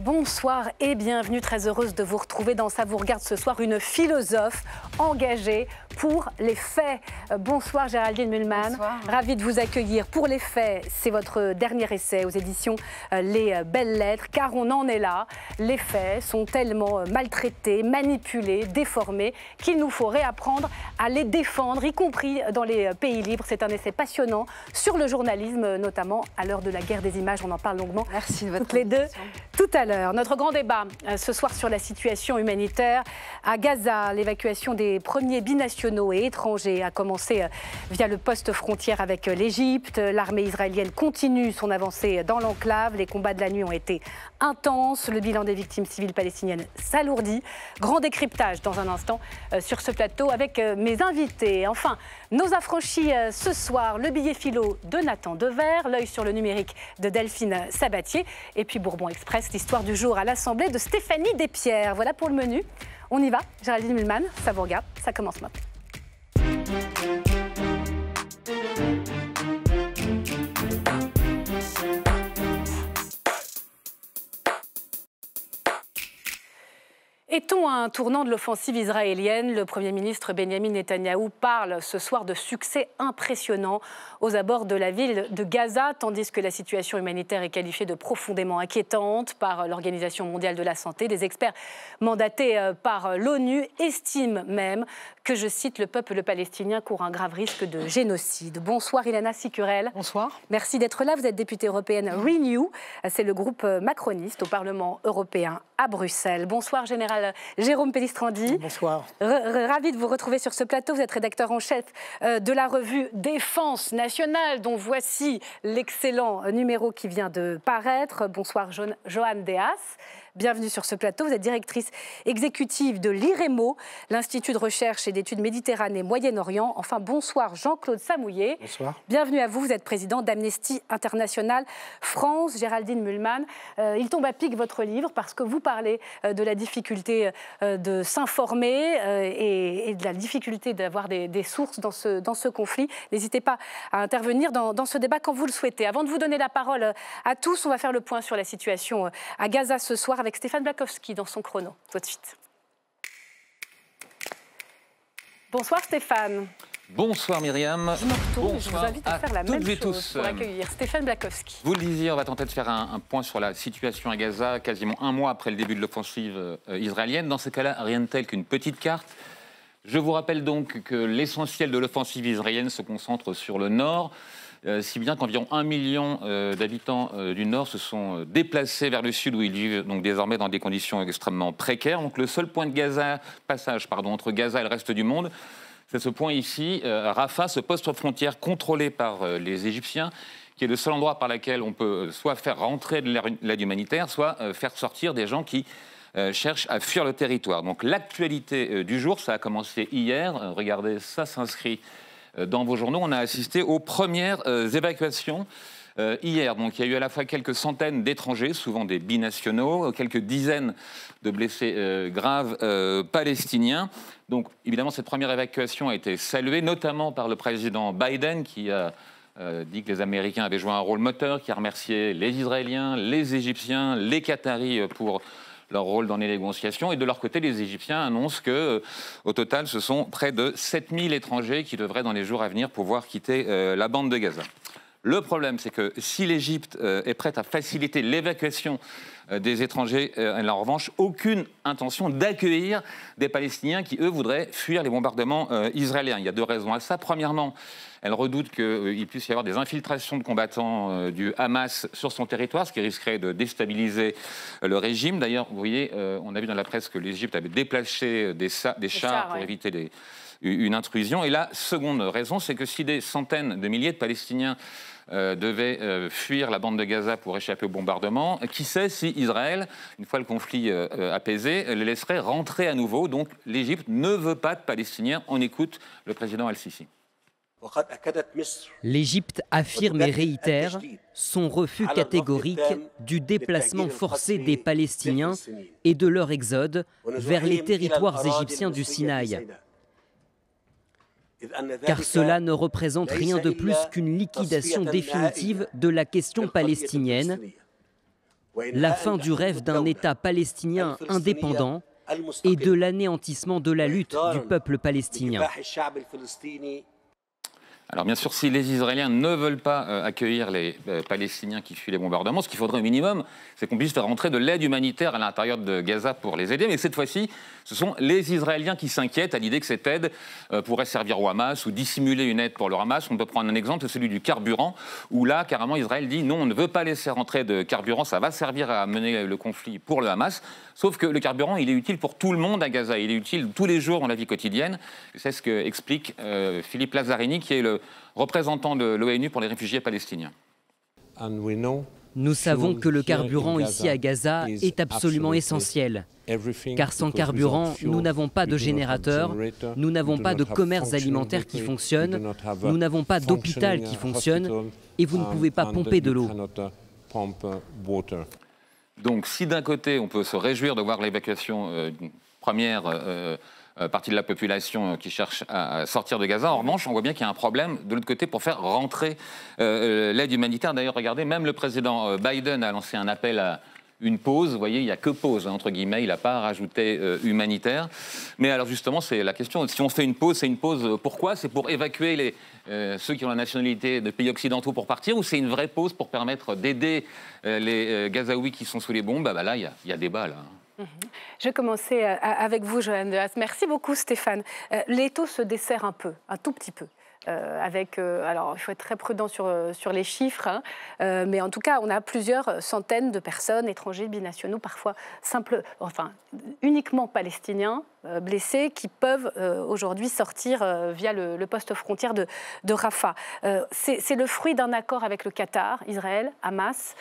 Bonsoir et bienvenue, très heureuse de vous retrouver dans Ça vous regarde ce soir, une philosophe engagée pour les faits. Euh, bonsoir Géraldine Mulman, ravie de vous accueillir. Pour les faits, c'est votre dernier essai aux éditions euh, Les euh, Belles Lettres, car on en est là. Les faits sont tellement maltraités, manipulés, déformés, qu'il nous faut réapprendre à les défendre, y compris dans les pays libres. C'est un essai passionnant sur le journalisme, notamment à l'heure de la guerre des images. On en parle longuement. Merci de votre Toutes les deux tout à l'heure. Notre grand débat ce soir sur la situation humanitaire à Gaza, l'évacuation des premiers binationaux et étrangers a commencé euh, via le poste frontière avec euh, l'Égypte. L'armée israélienne continue son avancée dans l'enclave. Les combats de la nuit ont été intenses. Le bilan des victimes civiles palestiniennes s'alourdit. Grand décryptage dans un instant euh, sur ce plateau avec mes invités. Enfin, nos affranchis ce soir, le billet philo de Nathan Dever, l'œil sur le numérique de Delphine Sabatier et puis Bourbon Express, l'histoire du jour à l'Assemblée de Stéphanie Despierres. Voilà pour le menu. On y va, Géraldine Mulman, ça vous regarde, ça commence maintenant. Est-on à un tournant de l'offensive israélienne? Le Premier ministre Benjamin Netanyahou parle ce soir de succès impressionnant aux abords de la ville de Gaza, tandis que la situation humanitaire est qualifiée de profondément inquiétante par l'Organisation mondiale de la santé. Des experts mandatés euh, par l'ONU estiment même que, je cite, le peuple palestinien court un grave risque de génocide. Bonsoir Ilana Sicurel. Bonsoir. Merci d'être là. Vous êtes députée européenne Renew. C'est le groupe macroniste au Parlement européen à Bruxelles. Bonsoir Général Jérôme Pellistrandi. Bonsoir. ravi de vous retrouver sur ce plateau. Vous êtes rédacteur en chef euh, de la revue Défense nationale, dont voici l'excellent numéro qui vient de paraître. Bonsoir Johan Deas. Bienvenue sur ce plateau. Vous êtes directrice exécutive de l'IREMO, l'Institut de recherche et d'études Méditerranée Moyen-Orient. Enfin, bonsoir Jean-Claude Samouillet. Bonsoir. Bienvenue à vous. Vous êtes président d'Amnesty International France. Géraldine Mulman, euh, il tombe à pic votre livre parce que vous parlez euh, de la difficulté euh, de s'informer et, de la difficulté d'avoir des, sources dans ce, dans ce conflit. N'hésitez pas à intervenir dans, dans, ce débat quand vous le souhaitez. Avant de vous donner la parole à tous, on va faire le point sur la situation à Gaza ce soir avec Stéphane Blakowski dans son chrono. Tout de suite. Bonsoir Stéphane. Bonsoir Myriam. Je me retourne je vous invite à, faire la même chose tous. pour accueillir Stéphane Blakowski. Vous le disiez, on va tenter de faire un, point sur la situation à Gaza, quasiment un mois après le début de l'offensive euh, israélienne. Dans ce cas-là, rien de tel qu'une petite carte. Je vous rappelle donc que l'essentiel de l'offensive israélienne se concentre sur le nord. Euh, si bien qu'environ un million euh, d'habitants euh, du Nord se sont déplacés vers le Sud, où ils vivent donc désormais dans des conditions extrêmement précaires. Donc le seul point de passage entre Gaza et le reste du monde, c'est ce point ici, Rafah, ce poste frontière contrôlé par les Égyptiens, qui est le seul endroit par lequel on peut soit faire rentrer de l'aide humanitaire, soit faire sortir des gens qui cherchent à fuir le territoire. Donc l'actualité du jour, ça a commencé hier. regardez, ça s'inscrit euh, dans vos journaux, on a assisté aux premières euh, évacuations euh, hier. Donc il y a eu à la fois quelques centaines d'étrangers, souvent des binationaux, quelques dizaines de blessés graves palestiniens. Donc évidemment, cette première évacuation a été saluée, notamment par le président Biden, qui a dit que les Américains avaient joué un rôle moteur, qui a remercié les Israéliens, les Égyptiens, les Qataris pour leur rôle dans les négociations. Et de leur côté, les Égyptiens annoncent que, euh, au total, ce sont près de 7000 étrangers qui devraient, dans les jours à venir, pouvoir quitter euh, la bande de Gaza. Le problème, c'est que si l'Égypte euh, est prête à faciliter l'évacuation des étrangers, elle n'a en revanche aucune intention d'accueillir des Palestiniens qui, eux, voudraient fuir les bombardements israéliens. Il y a deux raisons à ça. Premièrement, elle redoute qu'il puisse y avoir des infiltrations de combattants euh, du Hamas sur son territoire, ce qui risquerait de déstabiliser euh, le régime. D'ailleurs, vous voyez, euh, on a vu dans la presse que l'Égypte avait déplacé des, chars pour éviter une intrusion. Et la seconde raison, c'est que si des centaines de milliers de Palestiniens devaient fuir la bande de Gaza pour échapper au bombardement. Qui sait si Israël, une fois le conflit apaisé, les laisserait rentrer à nouveau? Donc l'Égypte ne veut pas de Palestiniens. On écoute le président Al-Sisi. L'Égypte affirme et réitère son refus catégorique du déplacement forcé des Palestiniens et de leur exode vers les territoires égyptiens du Sinaï. Car cela ne représente rien de plus qu'une liquidation définitive de la question palestinienne, la fin du rêve d'un État palestinien indépendant et de l'anéantissement de la lutte du peuple palestinien. Alors bien sûr, si les Israéliens ne veulent pas euh, accueillir les euh, Palestiniens qui fuient les bombardements, ce qu'il faudrait au minimum, c'est qu'on puisse faire rentrer de l'aide humanitaire à l'intérieur de Gaza pour les aider. Mais cette fois-ci, ce sont les Israéliens qui s'inquiètent à l'idée que cette aide euh, pourrait servir au Hamas ou dissimuler une aide pour le Hamas. On peut prendre un exemple, celui du carburant, où là, carrément, Israël dit non, on ne veut pas laisser rentrer de carburant, ça va servir à mener le conflit pour le Hamas. Sauf que le carburant, il est utile pour tout le monde à Gaza, il est utile tous les jours dans la vie quotidienne. C'est ce que explique Philippe Lazzarini, qui est le représentant de l'ONU pour les réfugiés palestiniens. Nous savons que le carburant ici à Gaza est absolument essentiel. Car sans carburant, nous n'avons pas de générateur, nous n'avons pas de commerce alimentaire qui fonctionne, nous n'avons pas d'hôpital qui fonctionne et vous ne pouvez pas pomper de l'eau. Donc si d'un côté on peut se réjouir de voir l'évacuation euh, première euh, euh, partie de la population euh, qui cherche à sortir de Gaza. En revanche, on voit bien qu'il y a un problème de l'autre côté pour faire rentrer euh, l'aide humanitaire. D'ailleurs, regardez, même le président Biden a lancé un appel à une pause. Vous voyez, il n'y a que pause, hein, entre guillemets. Il n'a pas rajouté humanitaire. Mais alors, justement, c'est la question. Si on fait une pause, c'est une pause. Pourquoi? C'est pour évacuer ceux qui ont la nationalité de pays occidentaux pour partir ou c'est une vraie pause pour permettre d'aider les Gazaouis qui sont sous les bombes? Bah, bah Là, il y, y, a débat. Là. Je vais commencer euh, avec vous, Joanne Dehaas. Merci beaucoup, Stéphane. Euh, l'étau se dessert un peu, un tout petit peu. Euh, avec, alors, il faut être très prudent sur, sur les chiffres, hein, mais en tout cas, on a plusieurs centaines de personnes, étrangers, binationaux, parfois simples, enfin, uniquement palestiniens, euh, blessés qui peuvent euh, aujourd'hui sortir euh, via le, poste frontière de, de Rafah. C'est le fruit d'un accord avec le Qatar, Israël, Hamas,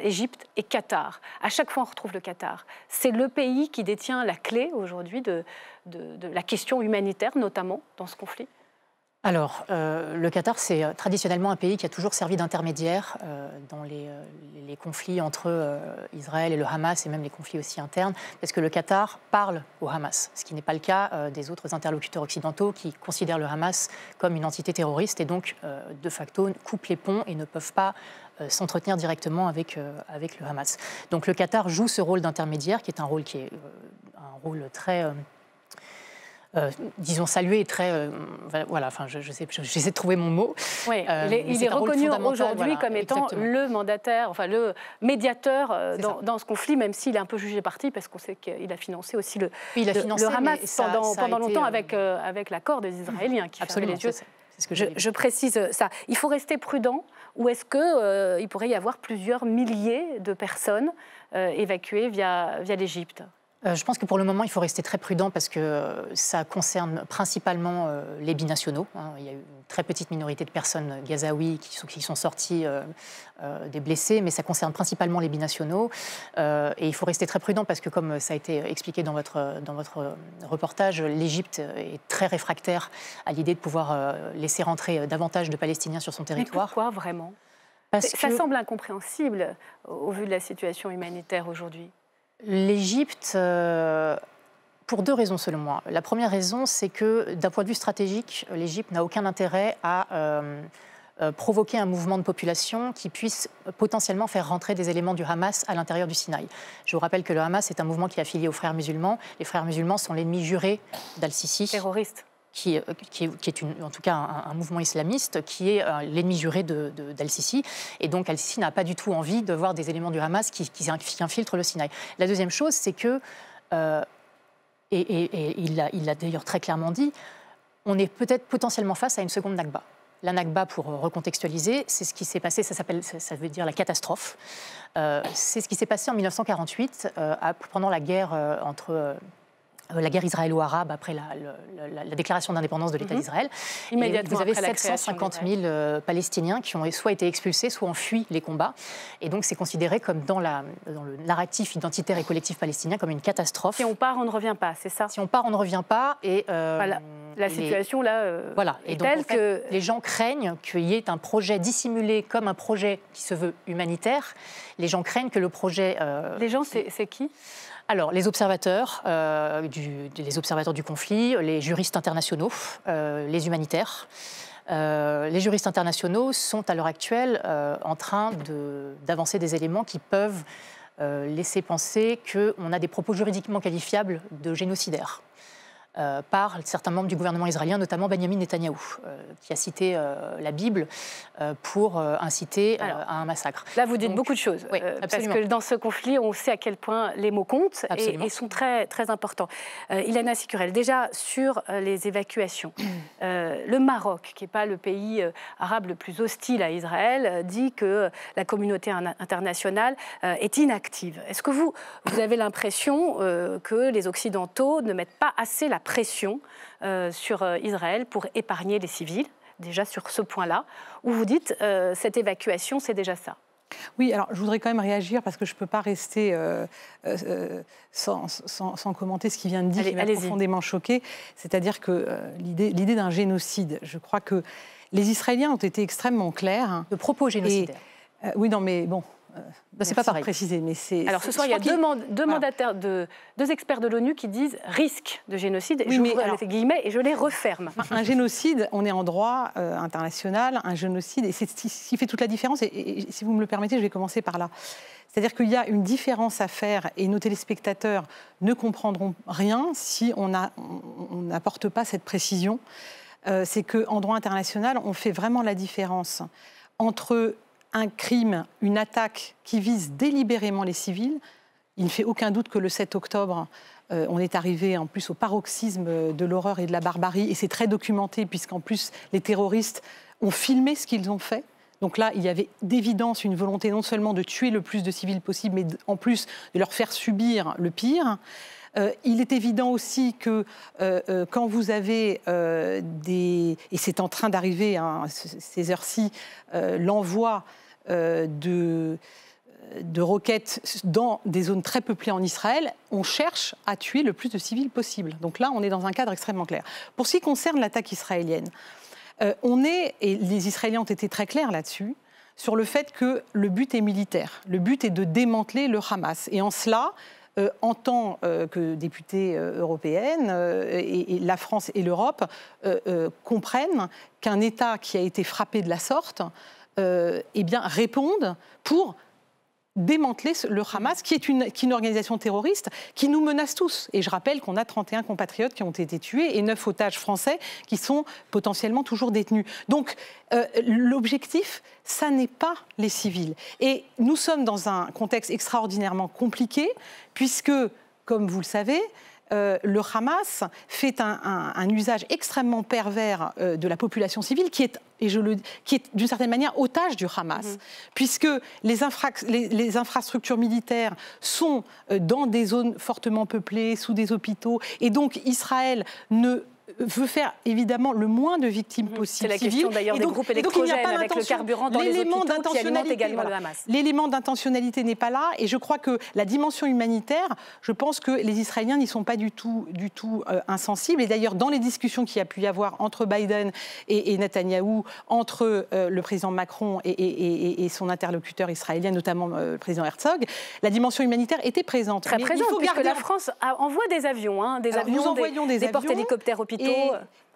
Égypte et Qatar. À chaque fois, on retrouve le Qatar. C'est le pays qui détient la clé aujourd'hui de la question humanitaire, notamment dans ce conflit alors, euh, le Qatar, c'est euh, traditionnellement un pays qui a toujours servi d'intermédiaire euh, dans les, conflits entre Israël et le Hamas, et même les conflits aussi internes, parce que le Qatar parle au Hamas, ce qui n'est pas le cas des autres interlocuteurs occidentaux qui considèrent le Hamas comme une entité terroriste et donc, de facto, coupent les ponts et ne peuvent pas s'entretenir directement avec, avec le Hamas. Donc le Qatar joue ce rôle d'intermédiaire, qui est un rôle qui est un rôle très euh, disons, salué et très. Euh, voilà, enfin, je, je sais, j'essaie de trouver mon mot. Oui, euh, il est, reconnu aujourd'hui comme étant le mandataire, enfin, le médiateur dans, ce conflit, même s'il est un peu jugé parti, parce qu'on sait qu'il a financé aussi le, il a financé, le Hamas pendant, pendant longtemps avec, avec l'accord des Israéliens qui Absolument, les yeux. Ce que je, je, précise ça. Il faut rester prudent ou est-ce qu'il il pourrait y avoir plusieurs milliers de personnes évacuées via, via l'Égypte? Euh, je pense que pour le moment, il faut rester très prudent parce que ça concerne principalement euh, les binationaux. Hein. Il y a une très petite minorité de personnes gazaouis qui sont, qui sont sorties euh, des blessés, mais ça concerne principalement les binationaux. et il faut rester très prudent parce que, comme ça a été expliqué dans votre, dans votre reportage, l'Égypte est très réfractaire à l'idée de pouvoir laisser rentrer davantage de Palestiniens sur son territoire. Mais pourquoi vraiment? Ça semble incompréhensible au vu de la situation humanitaire aujourd'hui. L'Égypte, euh, pour deux raisons selon moi. La première raison, c'est que d'un point de vue stratégique, l'Égypte n'a aucun intérêt à euh, euh, provoquer un mouvement de population qui puisse potentiellement faire rentrer des éléments du Hamas à l'intérieur du Sinaï. Je vous rappelle que le Hamas est un mouvement qui est affilié aux frères musulmans. Les frères musulmans sont l'ennemi juré d'Al-Sisi. Terroriste. Qui, qui, est en tout cas un, mouvement islamiste qui est l'ennemi juré d'Al-Sisi. Et donc Al-Sisi n'a pas du tout envie de voir des éléments du Hamas qui, qui infiltrent le Sinaï. La deuxième chose, c'est que, euh, et, il l'a d'ailleurs très clairement dit, on est peut-être potentiellement face à une seconde Nakba. La Nakba, pour recontextualiser, c'est ce qui s'est passé, ça, ça veut dire la catastrophe. Euh, c'est ce qui s'est passé en 1948, euh, pendant la guerre entre euh, la guerre israélo-arabe après la, déclaration d'indépendance de l'État mhm. d'Israël. Immédiatement. vous avez 750 000 euh, Palestiniens qui ont soit été expulsés, soit ont fui les combats. Et donc c'est considéré comme dans, la, dans, le narratif identitaire et collectif palestinien comme une catastrophe. Si on part, on ne revient pas, c'est ça? Si on part, on ne revient pas. Et euh, la situation là voilà. et donc, telle que les gens craignent qu'il y ait un projet dissimulé comme un projet qui se veut humanitaire. Les gens craignent que le projet. les gens, c'est qui? Alors, les observateurs, euh, du, les observateurs du conflit, les juristes internationaux, euh, les humanitaires. Euh, les juristes internationaux sont à l'heure actuelle en train d'avancer des éléments qui peuvent laisser penser qu'on a des propos juridiquement qualifiables de génocidaires. Euh, par certains membres du gouvernement israélien, notamment Benjamin Netanyahou, euh, qui a cité euh, la Bible pour inciter à un massacre. Là, vous dites beaucoup de choses, parce que dans ce conflit, on sait à quel point les mots comptent et, sont très, très importants. Ilana Sicurel, déjà sur les évacuations, le Maroc, qui n'est pas le pays arabe le plus hostile à Israël, dit que la communauté internationale est inactive. Est-ce que vous, vous avez l'impression que les Occidentaux ne mettent pas assez la pression euh, sur euh, Israël pour épargner les civils, déjà sur ce point-là, où vous dites euh, cette évacuation, c'est déjà ça. Oui, alors je voudrais quand même réagir parce que je ne peux pas rester sans, sans, commenter ce qui vient de dire, qui m'a profondément choqué. C'est-à-dire que l'idée d'un génocide, je crois que les Israéliens ont été extrêmement clairs. Le propos génocidaire. oui, non, mais bon, euh, bah, c'est pas pareil. Préciser, mais c'est. Alors ce soir, il y a deux, deux mandataires, de, deux experts de l'ONU qui disent risque de génocide. Oui, je alors, guillemets et je les referme. Un génocide, on est en droit euh, international. Un génocide, et c'est ce qui fait toute la différence. Et, si vous me le permettez, je vais commencer par là. C'est-à-dire qu'il y a une différence à faire, et nos téléspectateurs ne comprendront rien si on n'apporte pas cette précision. Euh, c'est qu'en droit international, on fait vraiment la différence entre un crime, une attaque qui vise délibérément les civils. Il ne fait aucun doute que le 7 octobre, euh, on est arrivé en plus au paroxysme de l'horreur et de la barbarie, et c'est très documenté puisqu'en plus les terroristes ont filmé ce qu'ils ont fait. Donc là, il y avait d'évidence une volonté non seulement de tuer le plus de civils possible, mais en plus de leur faire subir le pire. Euh, il est évident aussi que euh, quand vous avez des... Et c'est en train d'arriver, hein, ces heures-ci, l'envoi de, de roquettes dans des zones très peuplées en Israël, on cherche à tuer le plus de civils possible. Donc là, on est dans un cadre extrêmement clair. Pour ce qui concerne l'attaque israélienne, euh, on est, et les Israéliens ont été très clairs là-dessus, sur le fait que le but est militaire. Le but est de démanteler le Hamas. Et en cela, euh, en tant que députée européenne, et, la France et l'Europe comprennent qu'un État qui a été frappé de la sorte euh, eh bien, répondent pour démanteler le Hamas, qui est une, organisation terroriste qui nous menace tous. Et je rappelle qu'on a 31 compatriotes qui ont été tués et 9 otages français qui sont potentiellement toujours détenus. Donc euh, l'objectif, ça n'est pas les civils. Et nous sommes dans un contexte extraordinairement compliqué, puisque, comme vous le savez, euh, le Hamas fait un, usage extrêmement pervers euh, de la population civile qui est, et je le, qui est d'une certaine manière otage du Hamas, mhm. puisque les, les, infrastructures militaires sont euh, dans des zones fortement peuplées, sous des hôpitaux, et donc Israël ne veut faire évidemment le moins de victimes possibles. C'est la question d'ailleurs des groupes électrogènes avec le carburant dans les hôpitaux qui également le Hamas. L'élément d'intentionnalité n'est pas là et je crois que la dimension humanitaire, je pense que les Israéliens n'y sont pas du tout, du tout euh, insensibles. Et d'ailleurs, dans les discussions qu'il y a pu y avoir entre Biden et, et Netanyahou, entre euh, le président Macron et, et, son interlocuteur israélien, notamment euh, le président Herzog, la dimension humanitaire était présente. Très présente, puisque la France envoie des avions, hein, des avions, nous envoyons des, des, des porte-hélicoptères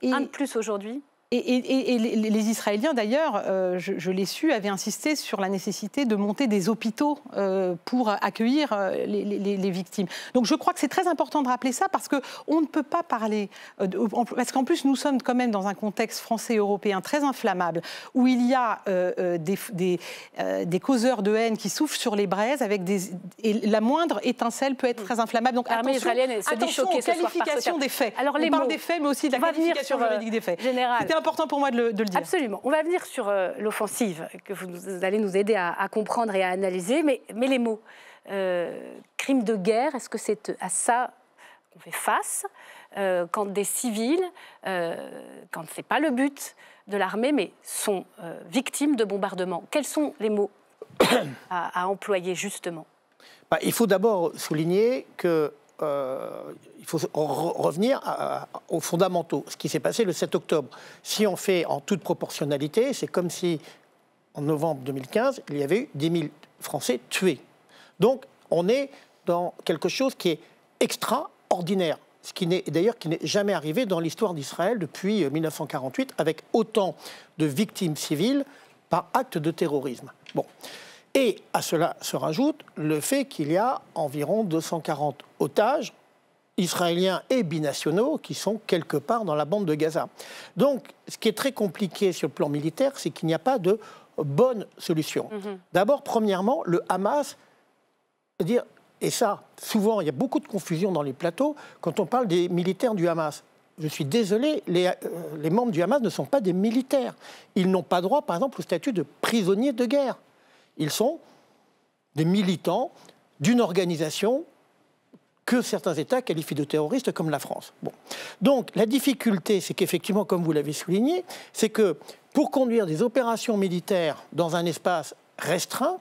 un de plus aujourd'hui et, les, Israéliens, d'ailleurs, euh, je, l'ai su, avaient insisté sur la nécessité de monter des hôpitaux euh, pour accueillir euh, les, victimes. Donc je crois que c'est très important de rappeler ça parce qu'on ne peut pas parler, parce qu'en plus nous sommes quand même dans un contexte français et européen très inflammable, où il y a des, des, causeurs de haine qui soufflent sur les braises, avec des, et la moindre étincelle peut être très inflammable. Donc attention, attention aux qualifications des faits. Alors, On parle des faits, mais aussi de la qualification juridique des faits. Général important pour moi de le, dire. Absolument. On va venir sur euh, l'offensive, que vous, allez nous aider à, comprendre et à analyser, mais, mais les mots. Euh, crime de guerre, est-ce que c'est à ça qu'on fait face euh, quand des civils, quand ce n'est pas le but de l'armée, mais sont victimes de bombardements? Quels sont les mots à, employer justement? Bah, Il faut d'abord souligner que euh, il faut revenir aux fondamentaux. Ce qui s'est passé le 7 octobre. Si on fait en toute proportionnalité, c'est comme si en novembre 2015, il y avait eu 10 000 Français tués. Donc on est dans quelque chose qui est extraordinaire. Ce qui n'est d'ailleurs qui n'est jamais arrivé dans l'histoire d'Israël depuis 1948, avec autant de victimes civiles par acte de terrorisme. Bon. Et à cela se rajoute le fait qu'il y a environ 240 otages israéliens et binationaux qui sont quelque part dans la bande de Gaza. Donc, ce qui est très compliqué sur le plan militaire, c'est qu'il n'y a pas de bonne solution. Mhm. D'abord, premièrement, le Hamas, dire, et ça, souvent, il y a beaucoup de confusion dans les plateaux quand on parle des militaires du Hamas. Je suis désolé, les, euh, les membres du Hamas ne sont pas des militaires. Ils n'ont pas droit, par exemple, au statut de prisonniers de guerre. Ils sont des militants d'une organisation que certains États qualifient de terroristes comme la France. Donc la difficulté, c'est qu'effectivement, comme vous l'avez souligné, c'est que pour conduire des opérations militaires dans un espace restreint,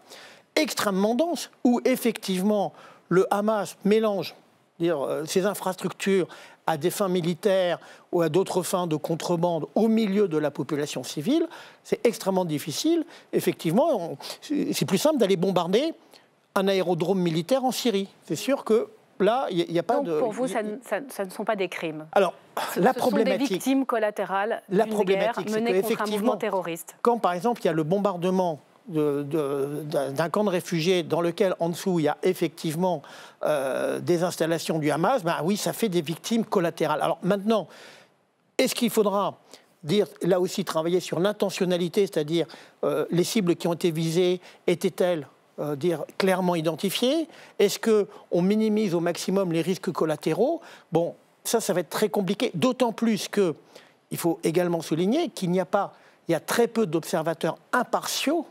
extrêmement dense, où effectivement le Hamas mélange euh, ses infrastructures à des fins militaires ou à d'autres fins de contrebande au milieu de la population civile, c'est extrêmement difficile. Effectivement, c'est plus simple d'aller bombarder un aérodrome militaire en Syrie. C'est sûr que Là, il n'y a, pas de. Pour vous, ça, ne sont pas des crimes. Alors, la ce problématique. Sont des victimes collatérales la problématique, guerre menée contre un mouvement terroriste. Quand, par exemple, il y a le bombardement d'un camp de réfugiés dans lequel, en dessous, il y a effectivement euh, des installations du Hamas, ben oui, ça fait des victimes collatérales. Alors maintenant, est-ce qu'il faudra dire, là aussi, travailler sur l'intentionnalité, c'est-à-dire euh, les cibles qui ont été visées étaient-elles euh, dire clairement identifié Est-ce qu'on minimise au maximum les risques collatéraux? Bon, ça, ça va être très compliqué, d'autant plus que il faut également souligner qu'il n'y a pas, il y a très peu d'observateurs impartiaux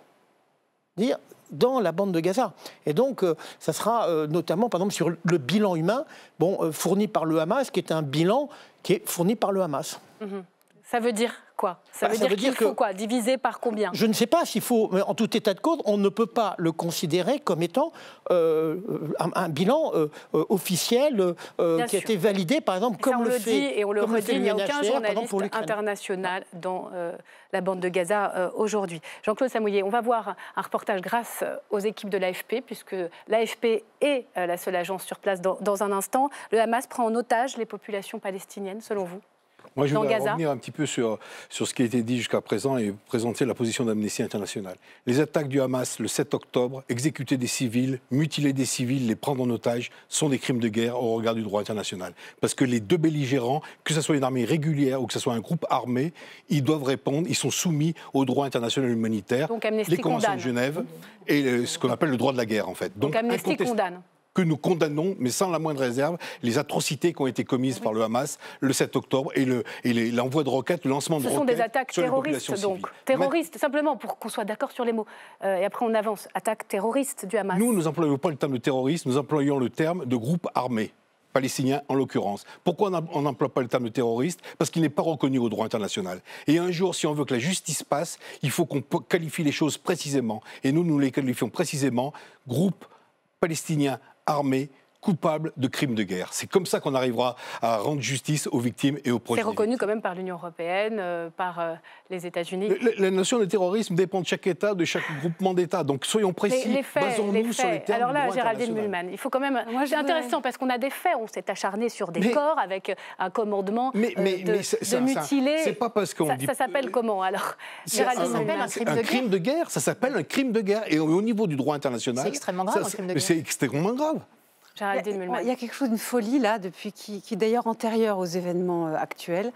dire, dans la bande de Gaza. Et donc, euh, ça sera euh, notamment, par exemple, sur le bilan humain, bon, fourni par le Hamas, qui est un bilan qui est fourni par le Hamas. Mhm. Ça veut dire quoi Ça bah, veut dire qu'il faut quoi Diviser par combien? Je ne sais pas s'il faut, mais en tout état de cause, on ne peut pas le considérer comme étant euh, un, bilan euh, euh, officiel qui a été validé, par exemple, comme on le, fait. Dit, et on le redit, il n'y a aucun journaliste international dans la bande de Gaza aujourd'hui. Jean-Claude Samouillet, on va voir un reportage grâce aux équipes de l'AFP, puisque l'AFP est la seule agence sur place dans un instant. Le Hamas prend en otage les populations palestiniennes, selon vous? Moi, je voudrais revenir un petit peu sur, sur ce qui a été dit jusqu'à présent et présenter la position d'Amnesty International. Les attaques du Hamas le 7 octobre, exécuter des civils, mutiler des civils, les prendre en otage, sont des crimes de guerre au regard du droit international. Parce que les deux belligérants, que ce soit une armée régulière ou que ce soit un groupe armé, ils doivent répondre, ils sont soumis au droit international humanitaire, Donc, les conventions de Genève et ce qu'on appelle le droit de la guerre, en fait. Donc, Donc Amnesty condamne que nous condamnons, mais sans la moindre réserve, les atrocités qui ont été commises par le Hamas le 7 octobre et l'envoi de roquettes, le lancement de roquettes. Ce sont des attaques terroristes, donc. Terroristes, simplement, pour qu'on soit d'accord sur les mots. Euh, et après, on avance. Attaque terroriste du Hamas. Nous, nous n'employons pas le terme de terroriste, nous employons le terme de groupe armé palestinien en l'occurrence. Pourquoi on n'emploie pas le terme de terroriste? Parce qu'il n'est pas reconnu au droit international. Et un jour, si on veut que la justice passe, il faut qu'on qualifie les choses précisément. Et nous, nous les qualifions précisément groupe palestinien armée coupable de crimes de guerre. C'est comme ça qu'on arrivera à rendre justice aux victimes et aux proches. C'est reconnu quand même par l'Union européenne, euh, par euh, les États-Unis. La, notion de terrorisme dépend de chaque État, de chaque groupement d'États. Donc soyons précis. Les, faits, les faits. Alors là, Géraldine Mulman, il faut quand même. C'est intéressant parce qu'on a des faits. On s'est acharné sur des corps avec un commandement mais, mais, euh, de, ça, mutiler. C'est pas parce qu'on dit. Ça s'appelle comment alors Géraldine Mulman, un crime, un crime de guerre. Ça s'appelle un crime de guerre. Et au niveau du droit international, c'est extrêmement grave. De. Il y, a, quelque chose d'une folie là, depuis qui, qui est d'ailleurs antérieure aux événements euh, actuels.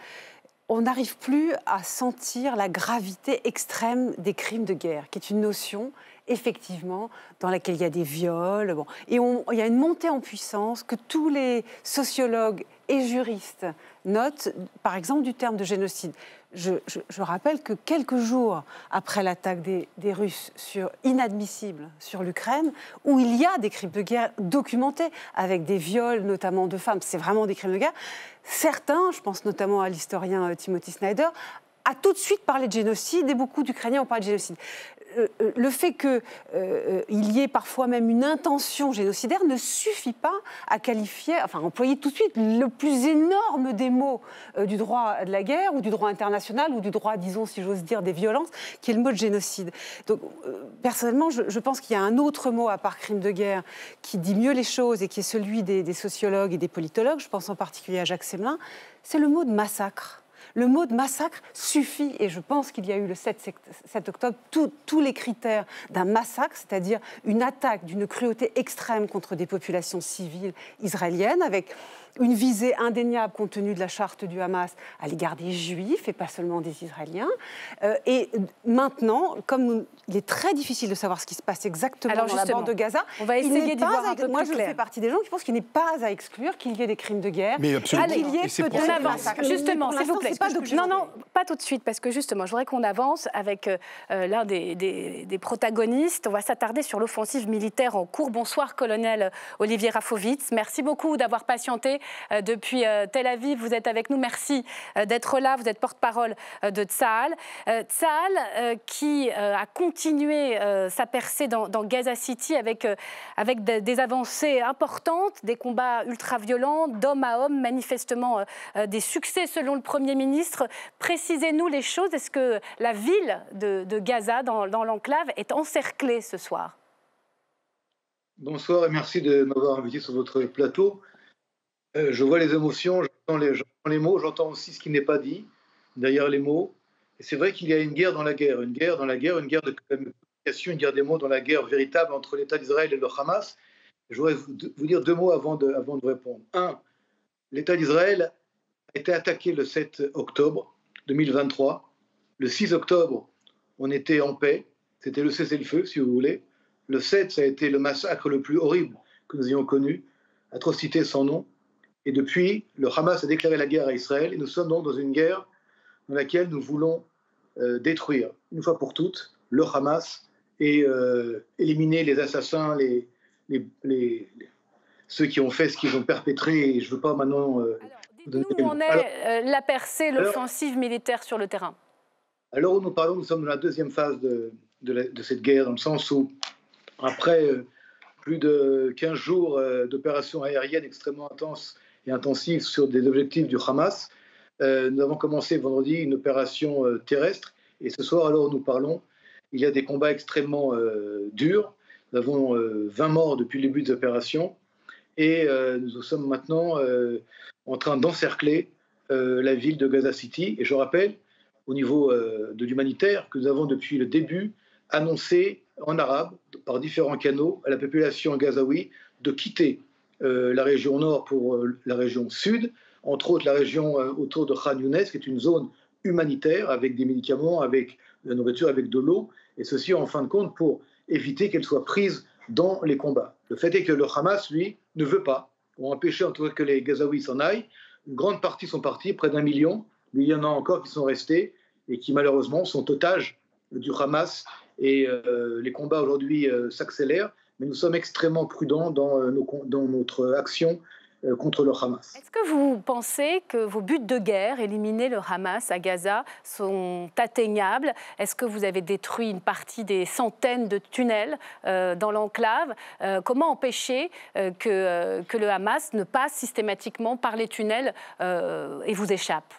On n'arrive plus à sentir la gravité extrême des crimes de guerre, qui est une notion effectivement, dans laquelle il y a des viols. Bon. Et il y a une montée en puissance que tous les sociologues et juristes notent, par exemple, du terme de génocide. Je, rappelle que quelques jours après l'attaque des, Russes sur inadmissible sur l'Ukraine, où il y a des crimes de guerre documentés avec des viols notamment de femmes, c'est vraiment des crimes de guerre. Certains, je pense notamment à l'historien euh, Timothy Snyder, a tout de suite parlé de génocide et beaucoup d'Ukrainiens ont parlé de génocide. Euh, euh, le fait qu'il euh, y ait parfois même une intention génocidaire ne suffit pas à qualifier, enfin employer tout de suite le plus énorme des mots du droit de la guerre ou du droit international ou du droit, disons, si j'ose dire, des violences, qui est le mot de génocide. Donc, personnellement, je, pense qu'il y a un autre mot à part crime de guerre qui dit mieux les choses et qui est celui des, des sociologues et des politologues, je pense en particulier à Jacques Semelin, c'est le mot de massacre. Le mot de massacre suffit, et je pense qu'il y a eu le 7, 7 octobre tous les critères d'un massacre, c'est-à-dire une attaque d'une cruauté extrême contre des populations civiles israéliennes, avec une visée indéniable compte tenu de la charte du Hamas à l'égard des Juifs et pas seulement des Israéliens. Euh, et maintenant, comme il est très difficile de savoir ce qui se passe exactement dans la bande de Gaza, on va essayer d'y voir un peu Moi, je fais partie des gens qui pensent qu'il n'est pas à exclure qu'il y ait des crimes de guerre. Mais absolument. qu'il y ait peut-être avance. Justement, s'il vous plaît. non, non, pas tout de suite, parce que justement, je voudrais qu'on avance avec euh, l'un des, des, protagonistes. On va s'attarder sur l'offensive militaire en cours. Bonsoir, colonel Olivier Rafovitz. Merci beaucoup d'avoir patienté euh, depuis euh, Tel Aviv. Vous êtes avec nous. Merci euh, d'être là. Vous êtes porte-parole de Tsahal. Tsahal qui a continué sa percée dans, Gaza City avec, avec des avancées importantes, des combats ultra-violents, d'homme à homme, manifestement des succès selon le Premier ministre. Précisez-nous les choses. Est-ce que la ville de, Gaza, dans, dans l'enclave, est encerclée ce soir? Bonsoir et merci de m'avoir invité sur votre plateau. Euh, je vois les émotions, j'entends les, mots, j'entends aussi ce qui n'est pas dit derrière les mots. Et c'est vrai qu'il y a une guerre dans la guerre, une guerre dans la guerre, une guerre de communication, une guerre des mots dans la guerre véritable entre l'État d'Israël et le Hamas. Je voudrais vous, dire deux mots avant de, avant de répondre. Un, l'État d'Israël a été attaqué le 7 octobre 2023. Le 6 octobre, on était en paix. C'était le cessez-le-feu, si vous voulez. Le 7, ça a été le massacre le plus horrible que nous ayons connu. Atrocité sans nom. Et depuis, le Hamas a déclaré la guerre à Israël et nous sommes donc dans une guerre dans laquelle nous voulons euh, détruire, une fois pour toutes, le Hamas et euh, éliminer les assassins, les, les, ceux qui ont fait ce qu'ils ont perpétré. Et je ne veux pas maintenant. Euh, Alors, où en est la percée, l'offensive militaire sur le terrain Alors où nous parlons, nous sommes dans la deuxième phase de, de, cette guerre, dans le sens où, après plus de 15 jours d'opérations aériennes extrêmement intenses intensive sur des objectifs du Hamas. Euh, nous avons commencé vendredi une opération euh, terrestre et ce soir, alors nous parlons, il y a des combats extrêmement euh, durs. Nous avons 20 morts depuis le début des opérations et nous sommes maintenant en train d'encercler la ville de Gaza City. Et je rappelle, au niveau de l'humanitaire, que nous avons depuis le début annoncé en arabe, par différents canaux, à la population gazaoui de quitter la région nord pour euh, la région sud, entre autres la région euh, autour de Khan Younes, qui est une zone humanitaire avec des médicaments, avec de la nourriture, avec de l'eau, et ceci en fin de compte pour éviter qu'elle soit prise dans les combats. Le fait est que le Hamas, lui, ne veut pas, ou empêcher en tout cas que les Gazaouis s'en aillent. Une grande partie sont partis, près d'un million, mais il y en a encore qui sont restés et qui malheureusement sont otages du Hamas. Et les combats aujourd'hui s'accélèrent mais nous sommes extrêmement prudents dans, euh, dans notre action euh, contre le Hamas. Est-ce que vous pensez que vos buts de guerre, éliminer le Hamas à Gaza, sont atteignables? Est-ce que vous avez détruit une partie des centaines de tunnels euh, dans l'enclave? Comment empêcher que, que le Hamas ne passe systématiquement par les tunnels et vous échappe?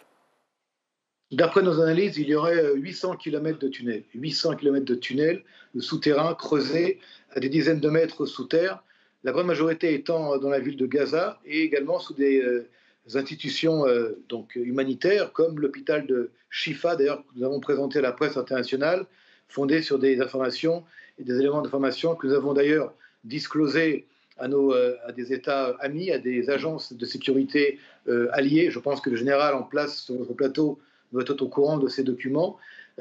D'après nos analyses, il y aurait 800 km de tunnels, 800 km de tunnels de souterrains creusés à des dizaines de mètres sous terre, la grande majorité étant dans la ville de Gaza et également sous des euh, institutions euh, donc, humanitaires comme l'hôpital de Shifa, d'ailleurs, que nous avons présenté à la presse internationale, fondé sur des informations et des éléments d'information que nous avons d'ailleurs disclosés à, nos, euh, à des États amis, à des agences de sécurité alliées. Je pense que le général en place sur notre plateau doit être au courant de ces documents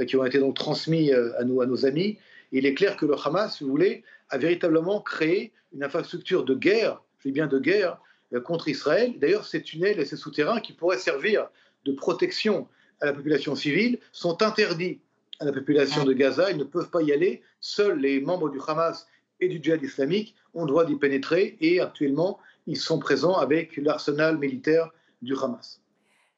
qui ont été donc transmis à, nous, à nos amis. il est clair que le Hamas, si vous voulez, a véritablement créé une infrastructure de guerre, je dis bien de guerre, euh, contre Israël. D'ailleurs, ces tunnels et ces souterrains qui pourraient servir de protection à la population civile sont interdits à la population de Gaza. Ils ne peuvent pas y aller. Seuls les membres du Hamas et du djihad islamique ont droit d'y pénétrer et actuellement, ils sont présents avec l'arsenal militaire du Hamas.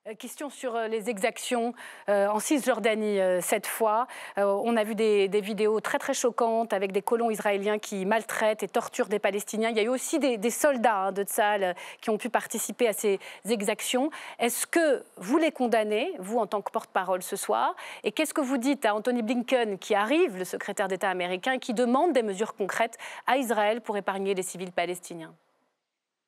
Euh, question sur euh, les exactions euh, en Cisjordanie cette fois. On a vu des, vidéos très très choquantes avec des colons israéliens qui maltraitent et torturent des Palestiniens. Il y a eu aussi des, soldats hein, de Tzal qui ont pu participer à ces exactions. Est-ce que vous les condamnez, vous en tant que porte-parole ce soir? Et qu'est-ce que vous dites à Anthony Blinken qui arrive, le secrétaire d'État américain, qui demande des mesures concrètes à Israël pour épargner les civils palestiniens?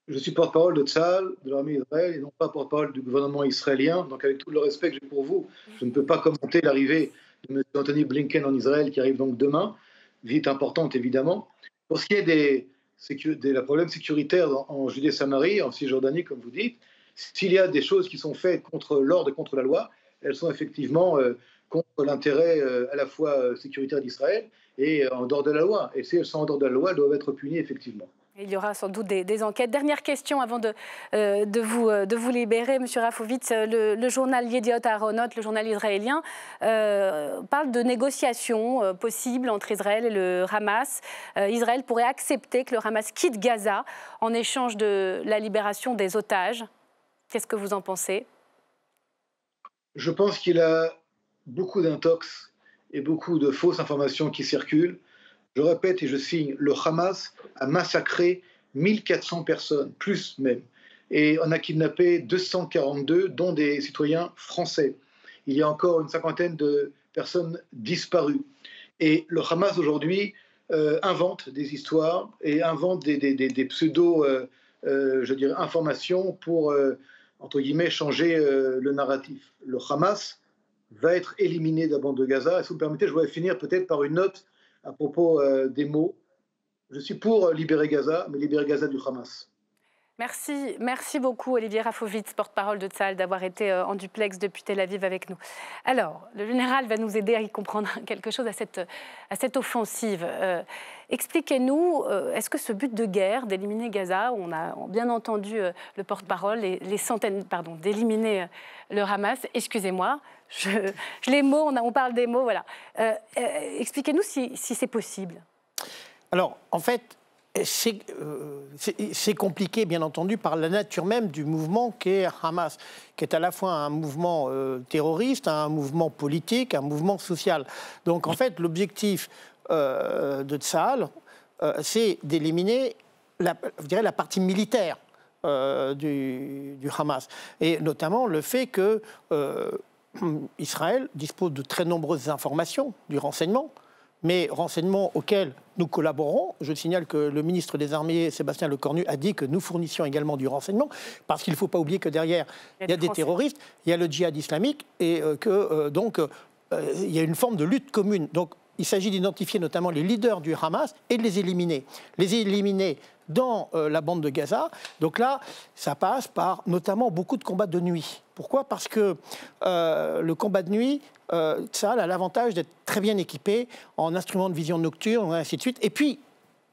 Je suis porte-parole de Tzal, de l'armée d'Israël, et non pas porte-parole du gouvernement israélien. Donc, avec tout le respect que j'ai pour vous, je ne peux pas commenter l'arrivée de M. Anthony Blinken en Israël, qui arrive donc demain. Visite importante, évidemment. Pour ce qui est des, des problèmes sécuritaires en, Judée-Samarie, en Cisjordanie, comme vous dites, s'il y a des choses qui sont faites contre l'ordre et contre la loi, elles sont effectivement euh, contre l'intérêt euh, à la fois euh, sécuritaire d'Israël et en dehors de la loi. Et si elles sont en dehors de la loi, elles doivent être punies, effectivement. Il y aura sans doute des, enquêtes. Dernière question avant de, euh, euh, vous libérer, M. Rafovitz. Le, le, journal Yediot Aharonot, le journal israélien, euh, parle de négociations possibles entre Israël et le Hamas. Israël pourrait accepter que le Hamas quitte Gaza en échange de la libération des otages. Qu'est-ce que vous en pensez? Je pense qu'il a beaucoup d'intox et beaucoup de fausses informations qui circulent. Je répète et je signe, le Hamas a massacré 1400 personnes, plus même, et on a kidnappé 242, dont des citoyens français. Il y a encore une cinquantaine de personnes disparues. Et le Hamas aujourd'hui euh, invente des histoires et invente des, pseudo, euh, euh, je dirais, informations pour, entre guillemets, changer le narratif. Le Hamas va être éliminé de la bande de Gaza. Et si vous me permettez, je voudrais finir peut-être par une note à propos euh, des mots. Je suis pour libérer Gaza, mais libérer Gaza du Hamas. Merci, merci beaucoup Olivier Rafovitz, porte-parole de Tzal, d'avoir été euh, en duplex depuis Tel Aviv avec nous. Alors, le général va nous aider à y comprendre quelque chose à cette, offensive. Euh, expliquez-nous, est-ce que ce but de guerre d'éliminer Gaza, on a bien entendu le porte-parole, les, les, centaines, pardon, d'éliminer le Hamas, excusez-moi, je, les mots, on, parle des mots, voilà. Euh, euh, expliquez-nous si, c'est possible. Alors, en fait, euh, c'est compliqué, bien entendu, par la nature même du mouvement qu'est Hamas, qui est à la fois un mouvement terroriste, un mouvement politique, un mouvement social. Donc, en fait, l'objectif de Tsahal, c'est d'éliminer la, la partie militaire du, du, Hamas, et notamment le fait que Israël dispose de très nombreuses informations du renseignement, mais renseignements auxquels nous collaborons. Je signale que le ministre des Armées, Sébastien Lecornu, a dit que nous fournissions également du renseignement, parce qu'il ne faut pas oublier que derrière, il y a, des terroristes, il y a le djihad islamique, et euh, que euh, donc euh, il y a une forme de lutte commune. Donc il s'agit d'identifier notamment les leaders du Hamas et de les éliminer. Les éliminer dans euh, la bande de Gaza. Donc là, ça passe par notamment beaucoup de combats de nuit. Pourquoi? Parce que euh, le combat de nuit, euh, ça a l'avantage d'être très bien équipé en instruments de vision nocturne, et ainsi de suite. Et puis,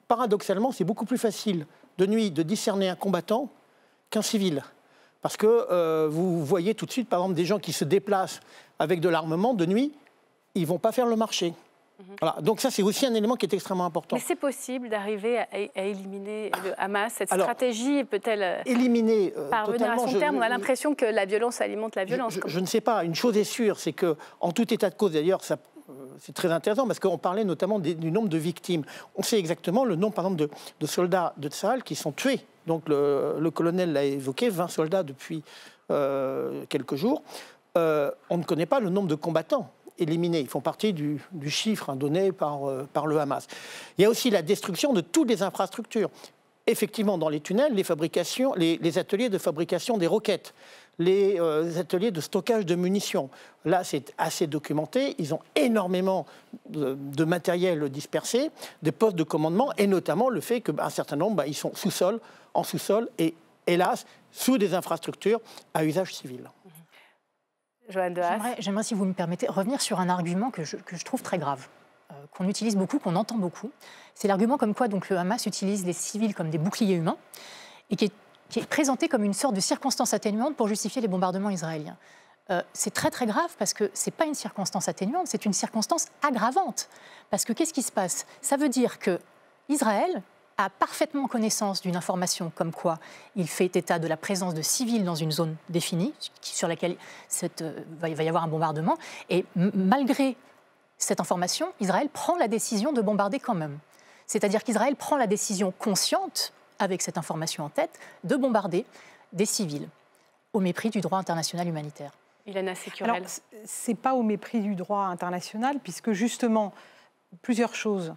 paradoxalement, c'est beaucoup plus facile de nuit de discerner un combattant qu'un civil. Parce que vous voyez tout de suite, par exemple, des gens qui se déplacent avec de l'armement de nuit, ils ne vont pas faire le marché. Mhm. Voilà. Donc ça, c'est aussi un élément qui est extrêmement important. Mais c'est possible d'arriver à, éliminer le Hamas Cette stratégie peut-elle euh, éliminer, euh, parvenir à son terme? On a l'impression que la violence alimente la violence. Je, ne sais pas. Une chose est sûre, c'est que en tout état de cause, d'ailleurs, ça, euh, c'est très intéressant parce qu'on parlait notamment du nombre de victimes. On sait exactement le nombre, par exemple, de, soldats de Tsahal qui sont tués. Donc le, colonel l'a évoqué, 20 soldats depuis quelques jours. on ne connaît pas le nombre de combattants éliminés. Ils font partie du, chiffre hein, donné par, euh, par le Hamas. Il y a aussi la destruction de toutes les infrastructures. Effectivement, dans les tunnels, les, ateliers de fabrication des roquettes, les euh, ateliers de stockage de munitions. Là, c'est assez documenté. Ils ont énormément de, matériel dispersé, des postes de commandement, et notamment le fait qu'un bah, certain nombre, bah, ils sont sous-sol, en sous-sol, et hélas, sous des infrastructures à usage civil. J'aimerais, si vous me permettez, revenir sur un argument que je, trouve très grave, euh, qu'on utilise beaucoup, qu'on entend beaucoup. C'est l'argument comme quoi donc, le Hamas utilise les civils comme des boucliers humains et qui est, présenté comme une sorte de circonstance atténuante pour justifier les bombardements israéliens. Euh, c'est très très grave parce que ce n'est pas une circonstance atténuante, c'est une circonstance aggravante. Parce que qu'est-ce qui se passe? Ça veut dire que Israël, a parfaitement connaissance d'une information comme quoi il fait état de la présence de civils dans une zone définie, sur laquelle cette, euh, va y avoir un bombardement, et malgré cette information, Israël prend la décision de bombarder quand même. C'est-à-dire qu'Israël prend la décision consciente, avec cette information en tête, de bombarder des civils, au mépris du droit international humanitaire. Ilana Securel. Ce n'est pas au mépris du droit international, puisque justement, plusieurs choses.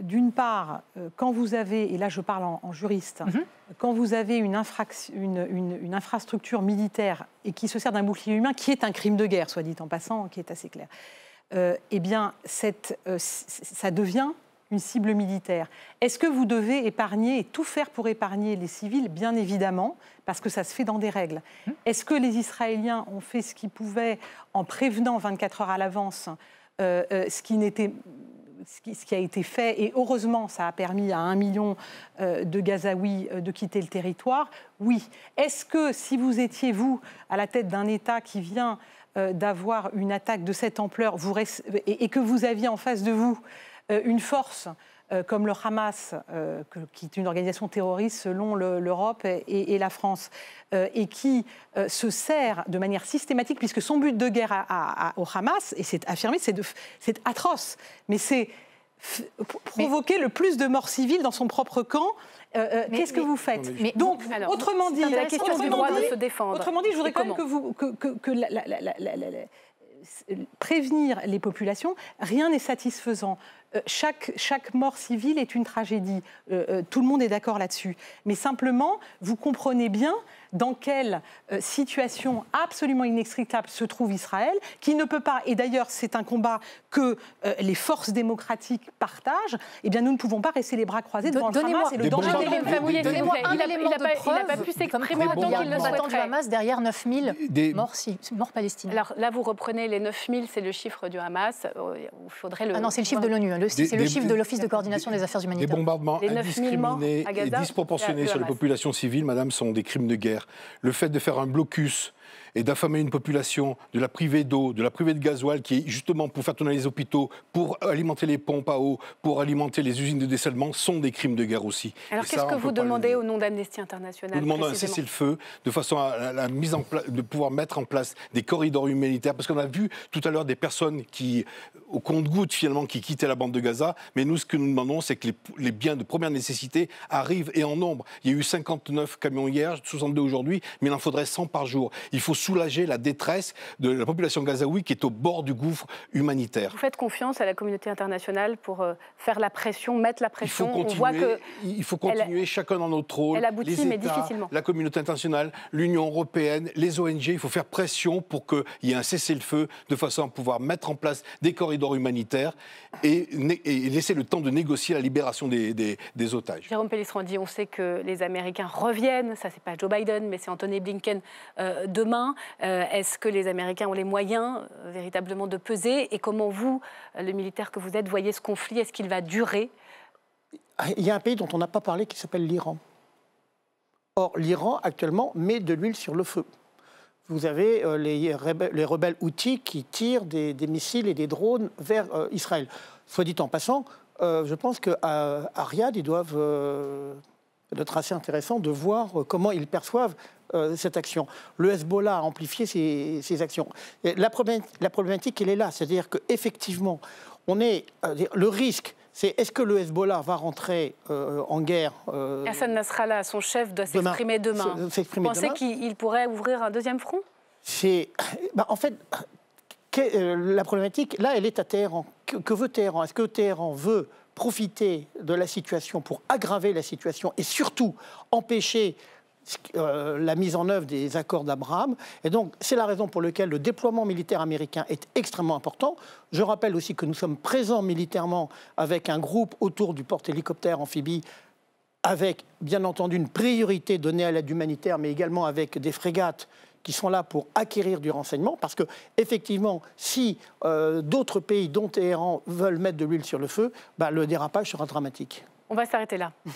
D'une part, quand vous avez, et là je parle en, juriste, mhm. quand vous avez une, une, infrastructure militaire et qui se sert d'un bouclier humain, qui est un crime de guerre, soit dit en passant, qui est assez clair, eh bien, cette, ça devient une cible militaire. Est-ce que vous devez épargner et tout faire pour épargner les civils? Bien évidemment, parce que ça se fait dans des règles. Hum. Est-ce que les Israéliens ont fait ce qu'ils pouvaient en prévenant 24 heures à l'avance euh, euh, ce qui n'était ce qui, a été fait, et heureusement, ça a permis à un million euh, de Gazaouis de quitter le territoire. Oui. Est-ce que si vous étiez, vous, à la tête d'un État qui vient d'avoir une attaque de cette ampleur vous et, que vous aviez en face de vous euh, une force euh, comme le Hamas, euh, qui est une organisation terroriste selon l'Europe et, la France, et qui se sert de manière systématique, puisque son but de guerre au Hamas, et c'est affirmé, c'est atroce, mais c'est provoquer le plus de morts civiles dans son propre camp. Qu'est-ce que vous faites Donc, autrement dit, la question du droit de se défendre. Autrement dit, je voudrais quand même que, vous, que, que, la, prévenir les populations, rien n'est satisfaisant. Euh, chaque, chaque, mort civile est une tragédie. Euh, euh, tout le monde est d'accord là-dessus. Mais simplement, vous comprenez bien dans quelle situation absolument inextricable se trouve Israël, qui ne peut pas, et d'ailleurs c'est un combat que les forces démocratiques partagent, eh bien nous ne pouvons pas rester les bras croisés devant le Hamas et le danger. Il n'a pas pu s'exprimer autant qu'il le souhaiterait. du Hamas derrière 9000 morts, morts palestiniens. Alors là, vous reprenez les 9000, c'est le chiffre du Hamas. Il faudrait le... Ah non, c'est le chiffre de l'ONU. Hein c'est le chiffre de l'Office de coordination des affaires humanitaires. Les bombardements indiscriminés et disproportionnés sur les populations civiles, madame, sont des crimes de guerre. Le fait de faire un blocus et d'affamer une population, de la priver d'eau, de la priver de gasoil, qui est justement pour faire tourner les hôpitaux, pour alimenter les pompes à eau, pour alimenter les usines de dessalement, sont des crimes de guerre aussi. Alors qu'est-ce que vous demandez au nom d'Amnesty International Nous demandons un cessez-le-feu de façon à la, mise en place, de pouvoir mettre en place des corridors humanitaires, parce qu'on a vu tout à l'heure des personnes qui, au compte-gouttes finalement, qui quittaient la bande de Gaza, mais nous ce que nous demandons, c'est que les, les biens de première nécessité arrivent et en nombre. Il y a eu 59 camions hier, 62 aujourd'hui, mais il en faudrait 100 par jour. Il faut soulager la détresse de la population gazaoui qui est au bord du gouffre humanitaire. Vous faites confiance à la communauté internationale pour euh, faire la pression, mettre la pression Il faut continuer, que il faut continuer chacun dans notre rôle. Elle aboutit, les États, mais difficilement. La communauté internationale, l'Union européenne, les ONG, il faut faire pression pour qu'il y ait un cessez-le-feu de façon à pouvoir mettre en place des corridors humanitaires et, laisser le temps de négocier la libération des, des, otages. Jérôme Pellistrandi, on sait que les Américains reviennent, ça c'est pas Joe Biden, mais c'est Anthony Blinken euh, demain. Euh, est-ce que les Américains ont les moyens euh, véritablement de peser Et comment vous, euh, le militaire que vous êtes, voyez ce conflit? Est-ce qu'il va durer? Il y a un pays dont on n'a pas parlé qui s'appelle l'Iran. Or, l'Iran, actuellement, met de l'huile sur le feu. Vous avez les, rebelles, les, outils qui tirent des, missiles et des drones vers Israël. Soit dit en passant, je pense qu'à Riyad, ils doivent être assez intéressant de voir comment ils perçoivent euh, cette action. Le Hezbollah a amplifié ses, actions. la, problématique, elle est là, c'est-à-dire qu'effectivement, on est, euh, le risque, c'est est-ce que le Hezbollah va rentrer euh, en guerre Hassan Nasrallah, son chef, doit s'exprimer demain. Vous pensez qu'il pourrait ouvrir un deuxième front? Bah, en fait, la problématique, là, elle est à Téhéran. que veut Téhéran? Est-ce que Téhéran veut profiter de la situation pour aggraver la situation et surtout empêcher euh, la mise en œuvre des accords d'Abraham. Et donc, c'est la raison pour laquelle le déploiement militaire américain est extrêmement important. Je rappelle aussi que nous sommes présents militairement avec un groupe autour du porte-hélicoptère amphibie avec bien entendu une priorité donnée à l'aide humanitaire, mais également avec des frégates qui sont là pour acquérir du renseignement, parce que effectivement, si euh, d'autres pays, dont Téhéran, veulent mettre de l'huile sur le feu, bah, le dérapage sera dramatique. On va s'arrêter là.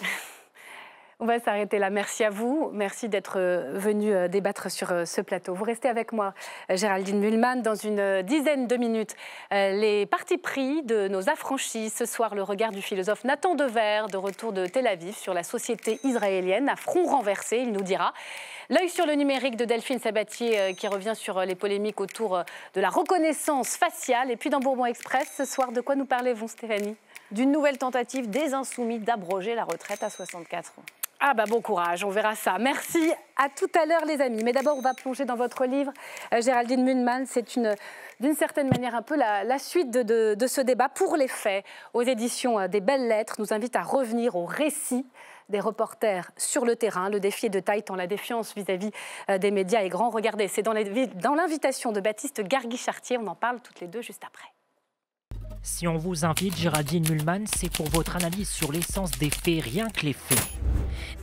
On va s'arrêter là. Merci à vous. Merci d'être euh, venu euh, débattre sur euh, ce plateau. Vous restez avec moi, Géraldine Mühlmann, dans une dizaine de minutes. Les partis pris de nos affranchis. Ce soir, le regard du philosophe Nathan Dever, de retour de Tel Aviv, sur la société israélienne, à front renversé, il nous dira. L'œil sur le numérique de Delphine Sabatier, qui revient sur les polémiques autour de la reconnaissance faciale. Et puis dans Bourbon Express, ce soir, de quoi nous parlez-vous, Stéphanie? D'une nouvelle tentative des insoumis d'abroger la retraite à 64 ans. Ah bah bon courage, on verra ça. Merci, à tout à l'heure les amis. Mais d'abord, on va plonger dans votre livre, euh, Géraldine Munman. C'est une, d'une certaine manière un peu la, suite de, ce débat pour les faits. Aux éditions euh, des Belles Lettres, nous invite à revenir au récit des reporters sur le terrain. Le défi est de taille tant la défiance vis-à-vis euh, des médias est grand. Regardez, c'est dans l'invitation de Baptiste Gargui-Chartier. On en parle toutes les deux juste après. Si on vous invite, Géraldine Mulman, c'est pour votre analyse sur l'essence des faits, rien que les faits.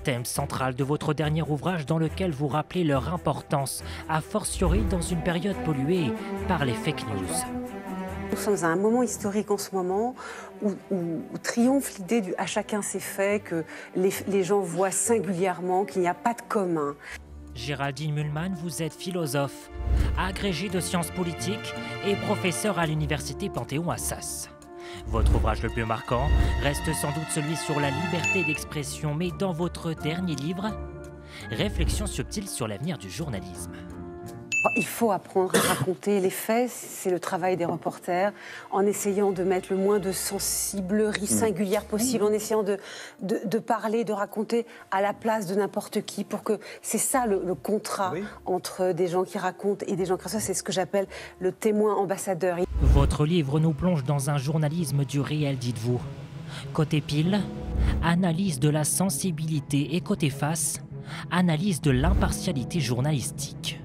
Thème central de votre dernier ouvrage dans lequel vous rappelez leur importance, a fortiori dans une période polluée par les fake news. Nous sommes à un moment historique en ce moment où, triomphe l'idée du à chacun ses faits, que les, les gens voient singulièrement qu'il n'y a pas de commun. Géraldine Mulman, vous êtes philosophe, agrégé de sciences politiques et professeur à l'université Panthéon-Assas. Votre ouvrage le plus marquant reste sans doute celui sur la liberté d'expression, mais dans votre dernier livre, Réflexion subtile sur l'avenir du journalisme. Il faut apprendre à raconter les faits, c'est le travail des reporters, en essayant de mettre le moins de sensiblerie mm. singulière possible, en essayant de, de, parler, de raconter à la place de n'importe qui, pour que c'est ça le, contrat entre des gens qui racontent et des gens qui reçoivent, c'est ce que j'appelle le témoin ambassadeur. Votre livre nous plonge dans un journalisme du réel, dites-vous. Côté pile, analyse de la sensibilité et côté face, analyse de l'impartialité journalistique.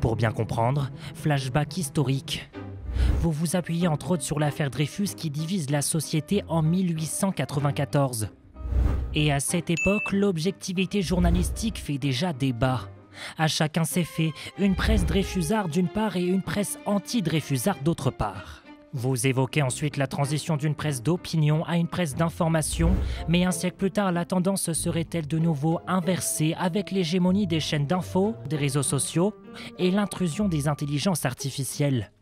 Pour bien comprendre, flashback historique. Vous vous appuyez entre autres sur l'affaire Dreyfus qui divise la société en 1894. Et à cette époque, l'objectivité journalistique fait déjà débat. À chacun ses faits, une presse Dreyfusard d'une part et une presse anti-Dreyfusard d'autre part. Vous évoquez ensuite la transition d'une presse d'opinion à une presse d'information, mais un siècle plus tard, la tendance serait-elle de nouveau inversée avec l'hégémonie des chaînes d'infos, des réseaux sociaux et l'intrusion des intelligences artificielles?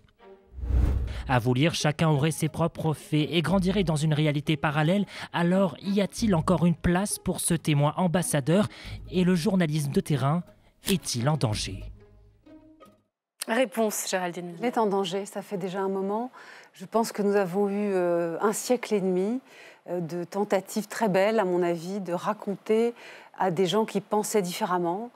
À vous lire, chacun aurait ses propres faits et grandirait dans une réalité parallèle, alors y a-t-il encore une place pour ce témoin ambassadeur et le journalisme de terrain est-il en danger? Réponse, Géraldine. Il est en danger, ça fait déjà un moment. Je pense que nous avons eu euh, un siècle et demi euh, de tentatives très belles, à mon avis, de raconter à des gens qui pensaient différemment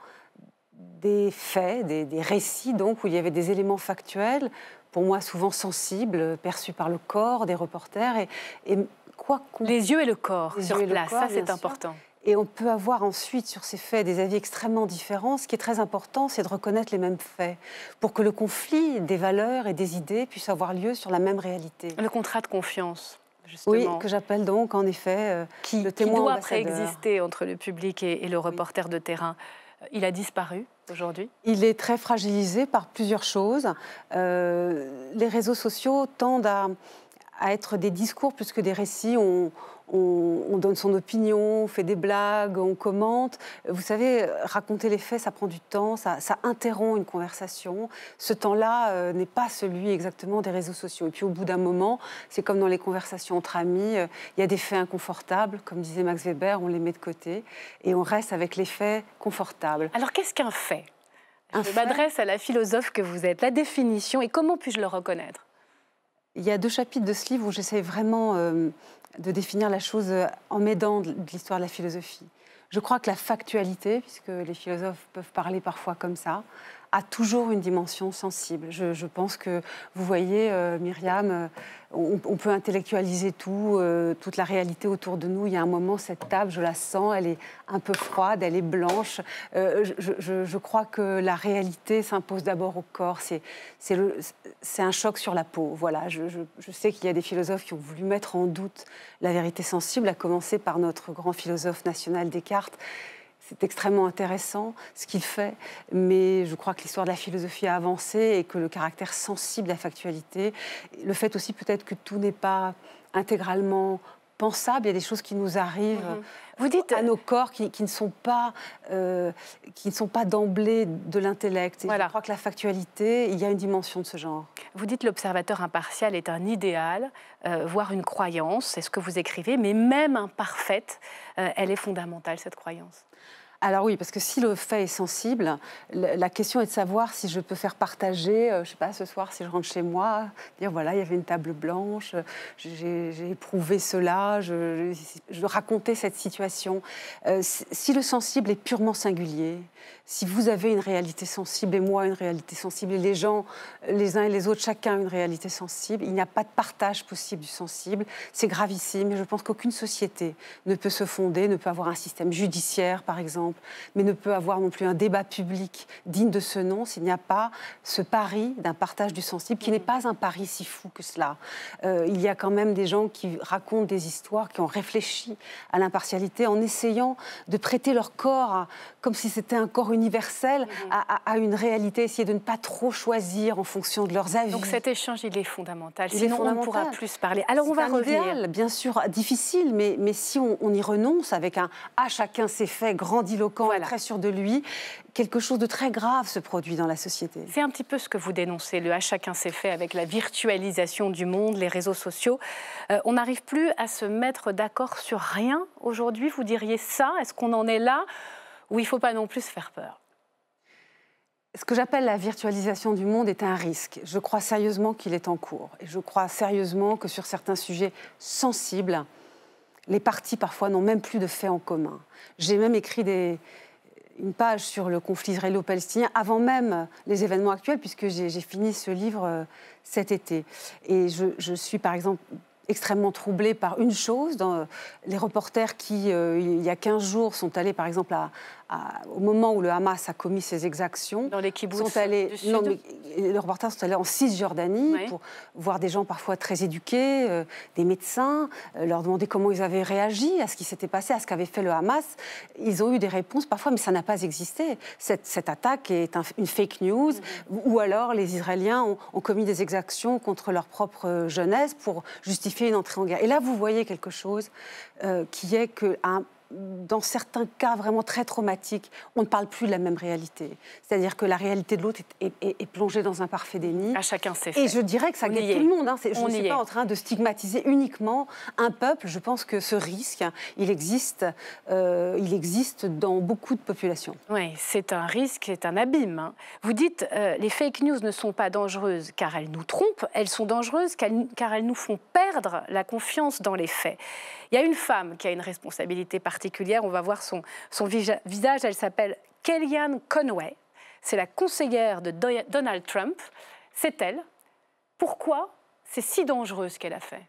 des faits, des, récits, donc, où il y avait des éléments factuels, pour moi souvent sensibles, perçus par le corps des reporters. Et, et quoi Les yeux et le corps sur place, ça c'est important. Et on peut avoir ensuite sur ces faits des avis extrêmement différents. Ce qui est très important, c'est de reconnaître les mêmes faits pour que le conflit des valeurs et des idées puisse avoir lieu sur la même réalité. Le contrat de confiance. Justement. Oui, que j'appelle donc en effet euh, qui, le témoin qui doit préexister entre le public et, le reporter de terrain. Il a disparu aujourd'hui Il est très fragilisé par plusieurs choses. Euh, les réseaux sociaux tendent à, à, être des discours plus que des récits. On, on, donne son opinion, on fait des blagues, on commente. Vous savez, raconter les faits, ça prend du temps, ça, interrompt une conversation. Ce temps-là euh, n'est pas celui exactement des réseaux sociaux. Et puis au bout d'un moment, c'est comme dans les conversations entre amis, euh, il y a des faits inconfortables, comme disait Max Weber, on les met de côté, et on reste avec les faits confortables. Alors qu'est-ce qu'un fait? Je m'adresse à la philosophe que vous êtes. La définition, et comment puis-je le reconnaître? Il y a deux chapitres de ce livre où j'essaie vraiment euh, de définir la chose en m'aidant de l'histoire de la philosophie. Je crois que la factualité, puisque les philosophes peuvent parler parfois comme ça, a toujours une dimension sensible. Je, pense que vous voyez, euh, Myriam, euh, on, peut intellectualiser tout, euh, toute la réalité autour de nous. Il y a un moment, cette table, je la sens, elle est un peu froide, elle est blanche. Je, crois que la réalité s'impose d'abord au corps. C'est un choc sur la peau. Voilà. Je, sais qu'il y a des philosophes qui ont voulu mettre en doute la vérité sensible, à commencer par notre grand philosophe national Descartes c'est extrêmement intéressant ce qu'il fait, mais je crois que l'histoire de la philosophie a avancé et que le caractère sensible de la factualité, le fait aussi peut-être que tout n'est pas intégralement pensable, il y a des choses qui nous arrivent mhm. Vous dites... à nos corps qui, ne sont pas, euh, qui ne sont pas d'emblée de l'intellect. Voilà. Je crois que la factualité, il y a une dimension de ce genre. Vous dites l'observateur impartial est un idéal, euh, voire une croyance, c'est ce que vous écrivez, mais même imparfaite, euh, elle est fondamentale, cette croyance. Alors oui, parce que si le fait est sensible, la question est de savoir si je peux faire partager, euh, je sais pas, ce soir, si je rentre chez moi, dire voilà, il y avait une table blanche, j'ai éprouvé cela, je, je, racontais cette situation. Euh, si le sensible est purement singulier, si vous avez une réalité sensible et moi une réalité sensible et les gens, les uns et les autres, chacun une réalité sensible, il n'y a pas de partage possible du sensible. C'est gravissime et je pense qu'aucune société ne peut se fonder, ne peut avoir un système judiciaire par exemple, mais ne peut avoir non plus un débat public digne de ce nom s'il n'y a pas ce pari d'un partage du sensible qui n'est pas un pari si fou que cela. Euh, il y a quand même des gens qui racontent des histoires, qui ont réfléchi à l'impartialité en essayant de prêter leur corps comme si c'était un corps universel mhm. à, une réalité, essayer de ne pas trop choisir en fonction de leurs avis. Donc cet échange, il est fondamental. Sinon, on ne pourra plus parler. Alors on va revenir. Idéal, bien sûr, difficile, mais, mais si on, y renonce avec un « à chacun ses faits » grandiloquent, très sûr de lui, quelque chose de très grave se produit dans la société. C'est un petit peu ce que vous dénoncez, le « à chacun ses faits » avec la virtualisation du monde, les réseaux sociaux. Euh, on n'arrive plus à se mettre d'accord sur rien aujourd'hui, vous diriez ça? Est-ce qu'on en est là? Où il ne faut pas non plus faire peur. Ce que j'appelle la virtualisation du monde est un risque. Je crois sérieusement qu'il est en cours. Et je crois sérieusement que sur certains sujets sensibles, les partis parfois n'ont même plus de faits en commun. J'ai même écrit une page sur le conflit israélo-palestinien avant même les événements actuels, puisque j'ai fini ce livre euh, cet été. Et je, suis par exemple extrêmement troublée par une chose. Euh, les reporters qui, euh, il y a 15 jours, sont allés, par exemple, à, au moment où le Hamas a commis ses exactions, dans les sont allés, non, mais les reporters sont allés en Cisjordanie pour voir des gens parfois très éduqués, euh, des médecins, euh, leur demander comment ils avaient réagi à ce qui s'était passé, à ce qu'avait fait le Hamas. Ils ont eu des réponses parfois, mais ça n'a pas existé. Cette, cette attaque est une fake news, mm-hmm. ou alors les Israéliens ont, ont, commis des exactions contre leur propre jeunesse pour justifier une entrée en guerre. Et là, vous voyez quelque chose euh, qui est qu'un dans certains cas vraiment très traumatiques, on ne parle plus de la même réalité. C'est-à-dire que la réalité de l'autre est, plongée dans un parfait déni. À chacun ses Et je dirais que ça guette tout le monde. Hein. Je ne suis pas en train de stigmatiser uniquement un peuple. Je pense que ce risque, il existe, euh, il existe dans beaucoup de populations. Oui, c'est un risque, c'est un abîme. Hein. Vous dites, euh, les fake news ne sont pas dangereuses car elles nous trompent, elles sont dangereuses car elles nous font perdre la confiance dans les faits. Il y a une femme qui a une responsabilité particulière. On va voir son, son visage. Elle s'appelle Kellyanne Conway. C'est la conseillère de Donald Trump. C'est elle. Pourquoi c'est si dangereux ce qu'elle a fait?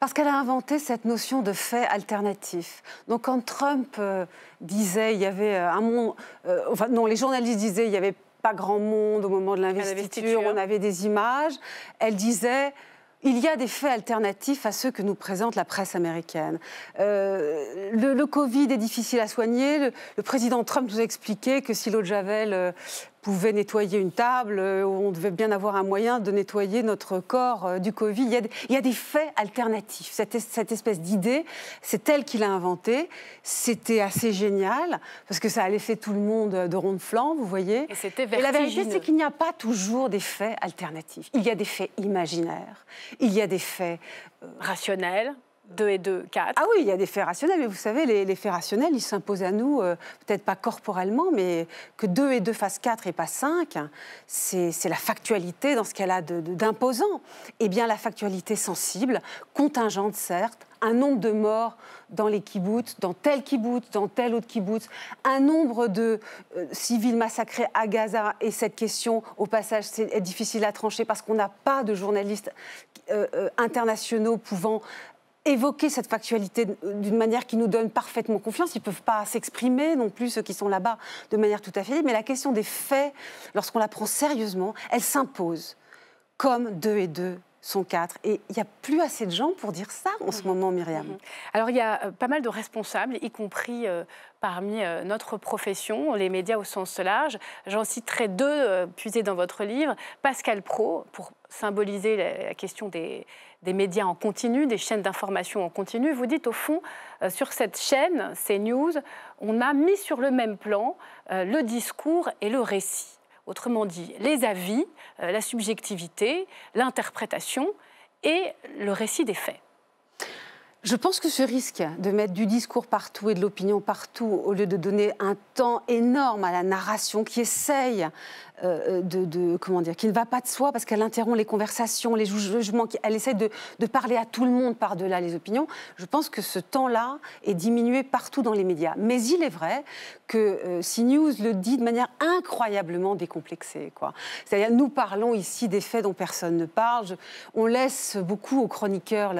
Parce qu'elle a inventé cette notion de fait alternatif. Donc quand Trump euh, disait il y avait euh, un monde, euh, enfin non, les journalistes disaient il n'y avait pas grand monde au moment de l'investiture, on avait des images. Elle disait il y a des faits alternatifs à ceux que nous présente la presse américaine. Euh, le, Covid est difficile à soigner. Le, le, président Trump nous a expliqué que si l'eau de Javel euh, pouvait nettoyer une table, euh, on devait bien avoir un moyen de nettoyer notre corps euh, du Covid. Il y a, des faits alternatifs. Cette, cette espèce d'idée, c'est elle qui l'a inventée. C'était assez génial, parce que ça a laissé tout le monde de rond de flanc, vous voyez. Et c'était Et la vérité, c'est qu'il n'y a pas toujours des faits alternatifs. Il y a des faits imaginaires, il y a des faits... Euh, Rationnels 2 et 2, 4. Ah oui, il y a des faits rationnels, mais vous savez, les, faits rationnels, ils s'imposent à nous, euh, peut-être pas corporellement, mais que 2 et 2 fassent 4 et pas 5, c'est la factualité dans ce qu'elle a d'imposant. Eh bien, la factualité sensible, contingente certes, un nombre de morts dans les kibbutz, dans tel kibbutz, dans tel autre kibbutz, un nombre de euh, civils massacrés à Gaza. Et cette question, au passage, c'est difficile à trancher parce qu'on n'a pas de journalistes euh, internationaux pouvant évoquer cette factualité d'une manière qui nous donne parfaitement confiance. Ils ne peuvent pas s'exprimer non plus, ceux qui sont là-bas, de manière tout à fait libre. Mais la question des faits, lorsqu'on la prend sérieusement, elle s'impose comme deux et deux sont quatre. Et il n'y a plus assez de gens pour dire ça en ce mhm. moment, Myriam. Mhm. Alors il y a euh, pas mal de responsables, y compris euh, parmi euh, notre profession, les médias au sens large. J'en citerai deux puisés dans votre livre. Pascal Pro, pour symboliser la, question des, des, médias en continu, des chaînes d'information en continu. Vous dites au fond, sur cette chaîne, ces news, on a mis sur le même plan le discours et le récit. Autrement dit, les avis, euh, la subjectivité, l'interprétation et le récit des faits. je pense que ce risque de mettre du discours partout et de l'opinion partout, au lieu de donner un temps énorme à la narration qui essaye euh, de, comment dire, qui ne va pas de soi parce qu'elle interrompt les conversations, les jugements, elle essaie de, parler à tout le monde par-delà les opinions. Je pense que ce temps-là est diminué partout dans les médias. Mais il est vrai que euh, CNews le dit de manière incroyablement décomplexée. C'est-à-dire, nous parlons ici des faits dont personne ne parle. on laisse beaucoup aux chroniqueurs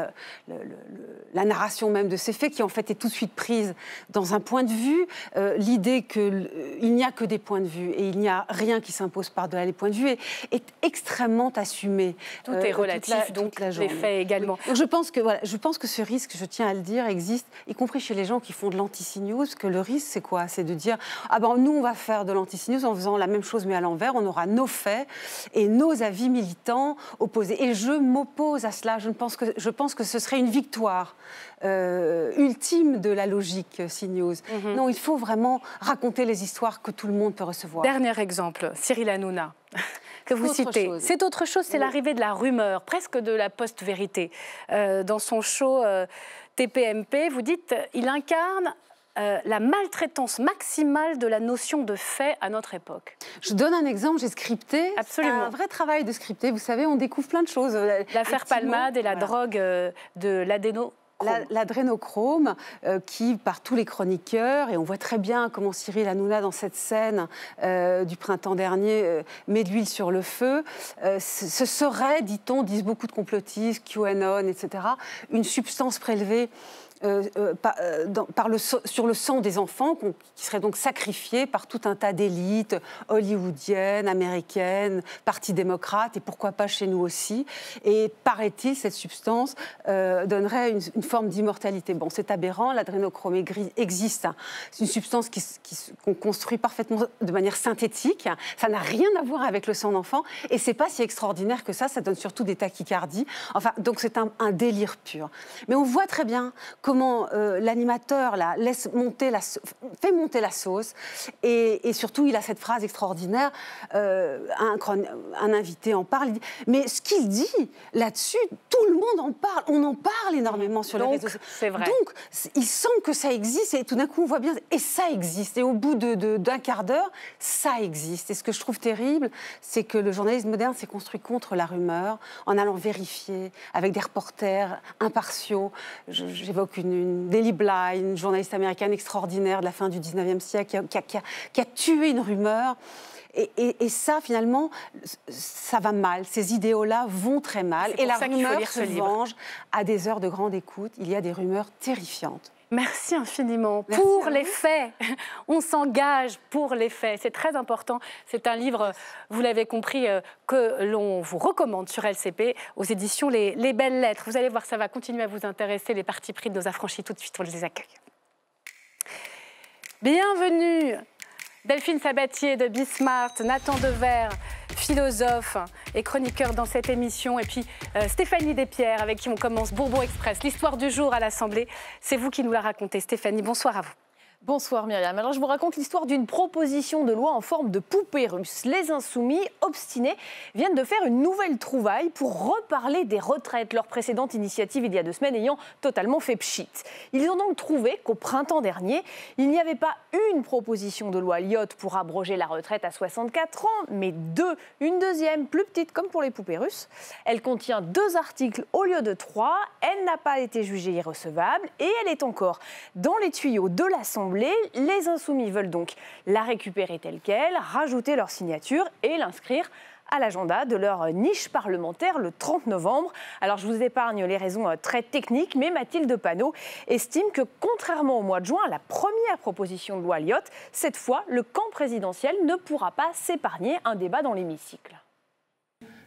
la narration même de ces faits, qui en fait est tout de suite prise dans un point de vue. Euh, l'idée qu'il n'y a que des points de vue et il n'y a rien qui s'impose pose par-delà les points de vue est, est extrêmement assumé. Tout est euh, relatif, donc les faits également. je, pense que, voilà, je pense que ce risque, je tiens à le dire, existe, y compris chez les gens qui font de l'anti-news, que le risque, c'est quoi? C'est de dire, ah ben nous, on va faire de l'anti-news en faisant la même chose mais à l'envers, on aura nos faits et nos avis militants opposés. Et je m'oppose à cela, je, pense que, je pense que ce serait une victoire euh, ultime de la logique CNews. Mhm. Non, il faut vraiment raconter les histoires que tout le monde peut recevoir. Dernier exemple, Cyril Hanouna que vous citez. C'est autre chose, c'est l'arrivée de la rumeur, presque de la post-vérité. Euh, dans son show euh, TPMP, vous dites il incarne la maltraitance maximale de la notion de fait à notre époque. Je donne un exemple, j'ai scripté. Absolument. un vrai travail de scripté. Vous savez, on découvre plein de choses. L'affaire Palmade et la drogue de l'adéno L'adrénochrome, euh, qui, par tous les chroniqueurs, et on voit très bien comment Cyril Hanouna, dans cette scène euh, du printemps dernier, euh, met de l'huile sur le feu, ce serait, dit-on, disent beaucoup de complotistes, QAnon, etc., une substance prélevée euh, euh, euh, sur le sang des enfants qui seraient donc sacrifiés par tout un tas d'élites hollywoodiennes, américaines, parti démocrate et pourquoi pas chez nous aussi. Et paraît-il, cette substance donnerait une, forme d'immortalité. Bon, c'est aberrant, l'adrénochrome existe. C'est une substance qu'on construit parfaitement de manière synthétique. Ça n'a rien à voir avec le sang d'enfant et c'est pas si extraordinaire que ça. Ça donne surtout des tachycardies. Enfin, donc c'est un, un délire pur. Mais on voit très bien que comment euh, l'animateur laisse monter la, fait monter la sauce. Et, surtout, il a cette phrase extraordinaire. Euh, un, un, invité en parle. Mais ce qu'il dit là-dessus, tout le monde en parle. On en parle énormément sur les réseaux sociaux. C'est vrai. Donc, il semble que ça existe. Et tout d'un coup, on voit bien. Et ça existe. Et au bout d'un de, quart d'heure, ça existe. Et ce que je trouve terrible, c'est que le journalisme moderne s'est construit contre la rumeur, en allant vérifier avec des reporters impartiaux. J'évoque une, Daily Bly, une journaliste américaine extraordinaire de la fin du 19e siècle, qui a, tué une rumeur. Et, ça, finalement, ça va mal. Ces idéaux-là vont très mal. Et la rumeur se venge à des heures de grande écoute. Il y a des rumeurs terrifiantes. Merci infiniment. pour les faits, on s'engage pour les faits. C'est très important. C'est un livre, vous l'avez compris, euh, que l'on vous recommande sur LCP aux éditions les, les, Belles Lettres. Vous allez voir, ça va continuer à vous intéresser. Les parties pris de nos affranchis, tout de suite, on les accueille. Bienvenue Delphine Sabatier de Bismart, Nathan Dever, philosophe et chroniqueur dans cette émission, et puis euh, Stéphanie Despierres, avec qui on commence Bourbon Express, l'histoire du jour à l'Assemblée. C'est vous qui nous la racontez, Stéphanie. Bonsoir à vous. Bonsoir Myriam. Alors je vous raconte l'histoire d'une proposition de loi en forme de poupée russe. Les insoumis, obstinés, viennent de faire une nouvelle trouvaille pour reparler des retraites, leur précédente initiative il y a deux semaines ayant totalement fait pchit. Ils ont donc trouvé qu'au printemps dernier, il n'y avait pas une proposition de loi Lyotte pour abroger la retraite à 64 ans, mais deux. Une deuxième, plus petite comme pour les poupées russes. Elle contient deux articles au lieu de trois. Elle n'a pas été jugée irrecevable et elle est encore dans les tuyaux de l'Assemblée les insoumis veulent donc la récupérer telle qu'elle, rajouter leur signature et l'inscrire à l'agenda de leur niche parlementaire le 30 novembre. Alors je vous épargne les raisons euh, très techniques, mais Mathilde Panot estime que contrairement au mois de juin, la première proposition de loi Lyotte, cette fois, le camp présidentiel ne pourra pas s'épargner un débat dans l'hémicycle.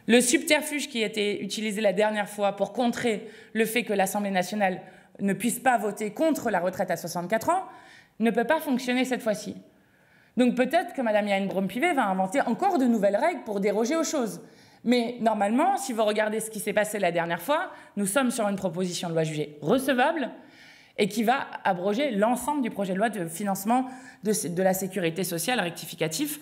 Le subterfuge qui a été utilisé la dernière fois pour contrer le fait que l'Assemblée nationale ne puisse pas voter contre la retraite à 64 ans, ne peut pas fonctionner cette fois-ci. Donc peut-être que Mme Yann Brompivet va inventer encore de nouvelles règles pour déroger aux choses. Mais normalement, si vous regardez ce qui s'est passé la dernière fois, nous sommes sur une proposition de loi jugée recevable et qui va abroger l'ensemble du projet de loi de financement de la sécurité sociale rectificatif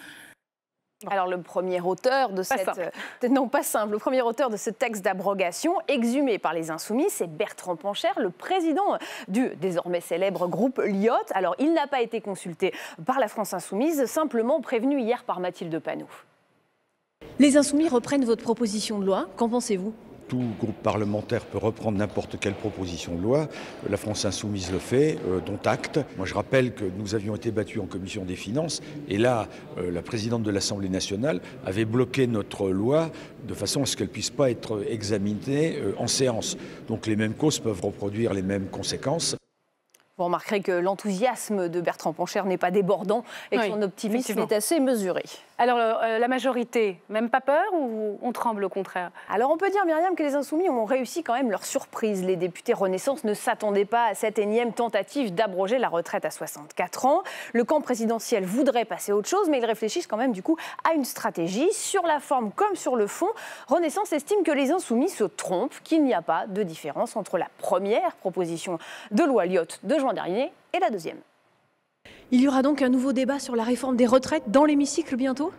Alors le premier auteur de cette... non, pas simple. Le premier auteur de ce texte d'abrogation, exhumé par les Insoumis, c'est Bertrand Pancher, le président du désormais célèbre groupe Lyot. Alors il n'a pas été consulté par la France Insoumise, simplement prévenu hier par Mathilde Panou. Les Insoumis reprennent votre proposition de loi. Qu'en pensez-vous? Tout groupe parlementaire peut reprendre n'importe quelle proposition de loi. La France insoumise le fait, euh, dont acte. Moi, je rappelle que nous avions été battus en commission des finances, et là, euh, la présidente de l'Assemblée nationale avait bloqué notre loi de façon à ce qu'elle puisse pas être examinée euh, en séance. Donc, les mêmes causes peuvent reproduire les mêmes conséquences. Vous remarquerez que l'enthousiasme de Bertrand Pancher n'est pas débordant et que son optimisme est assez mesuré. Alors, euh, la majorité, même pas peur ou on tremble au contraire? Alors, on peut dire, Myriam, que les Insoumis ont réussi quand même leur surprise. Les députés Renaissance ne s'attendaient pas à cette énième tentative d'abroger la retraite à 64 ans. Le camp présidentiel voudrait passer à autre chose, mais ils réfléchissent quand même, du coup, à une stratégie. Sur la forme comme sur le fond, Renaissance estime que les Insoumis se trompent, qu'il n'y a pas de différence entre la première proposition de loi Lyotte de juin dernier et la deuxième. Il y aura donc un nouveau débat sur la réforme des retraites dans l'hémicycle bientôt?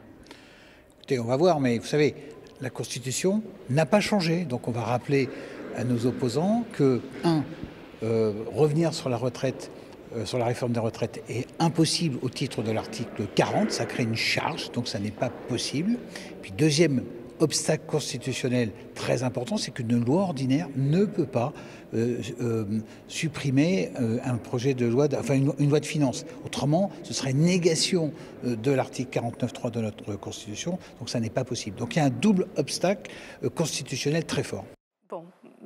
Écoutez, on va voir, mais vous savez, la Constitution n'a pas changé. Donc on va rappeler à nos opposants que, un, euh, revenir sur la retraite, euh, sur la réforme des retraites est impossible au titre de l'article 40, ça crée une charge, donc ça n'est pas possible. Puis deuxième obstacle constitutionnel très important, c'est qu'une loi ordinaire ne peut pas euh, euh, supprimer euh, un projet de loi, enfin une, loi de finances. Autrement, ce serait une négation de l'article 49.3 de notre Constitution, donc ça n'est pas possible. Donc il y a un double obstacle constitutionnel très fort.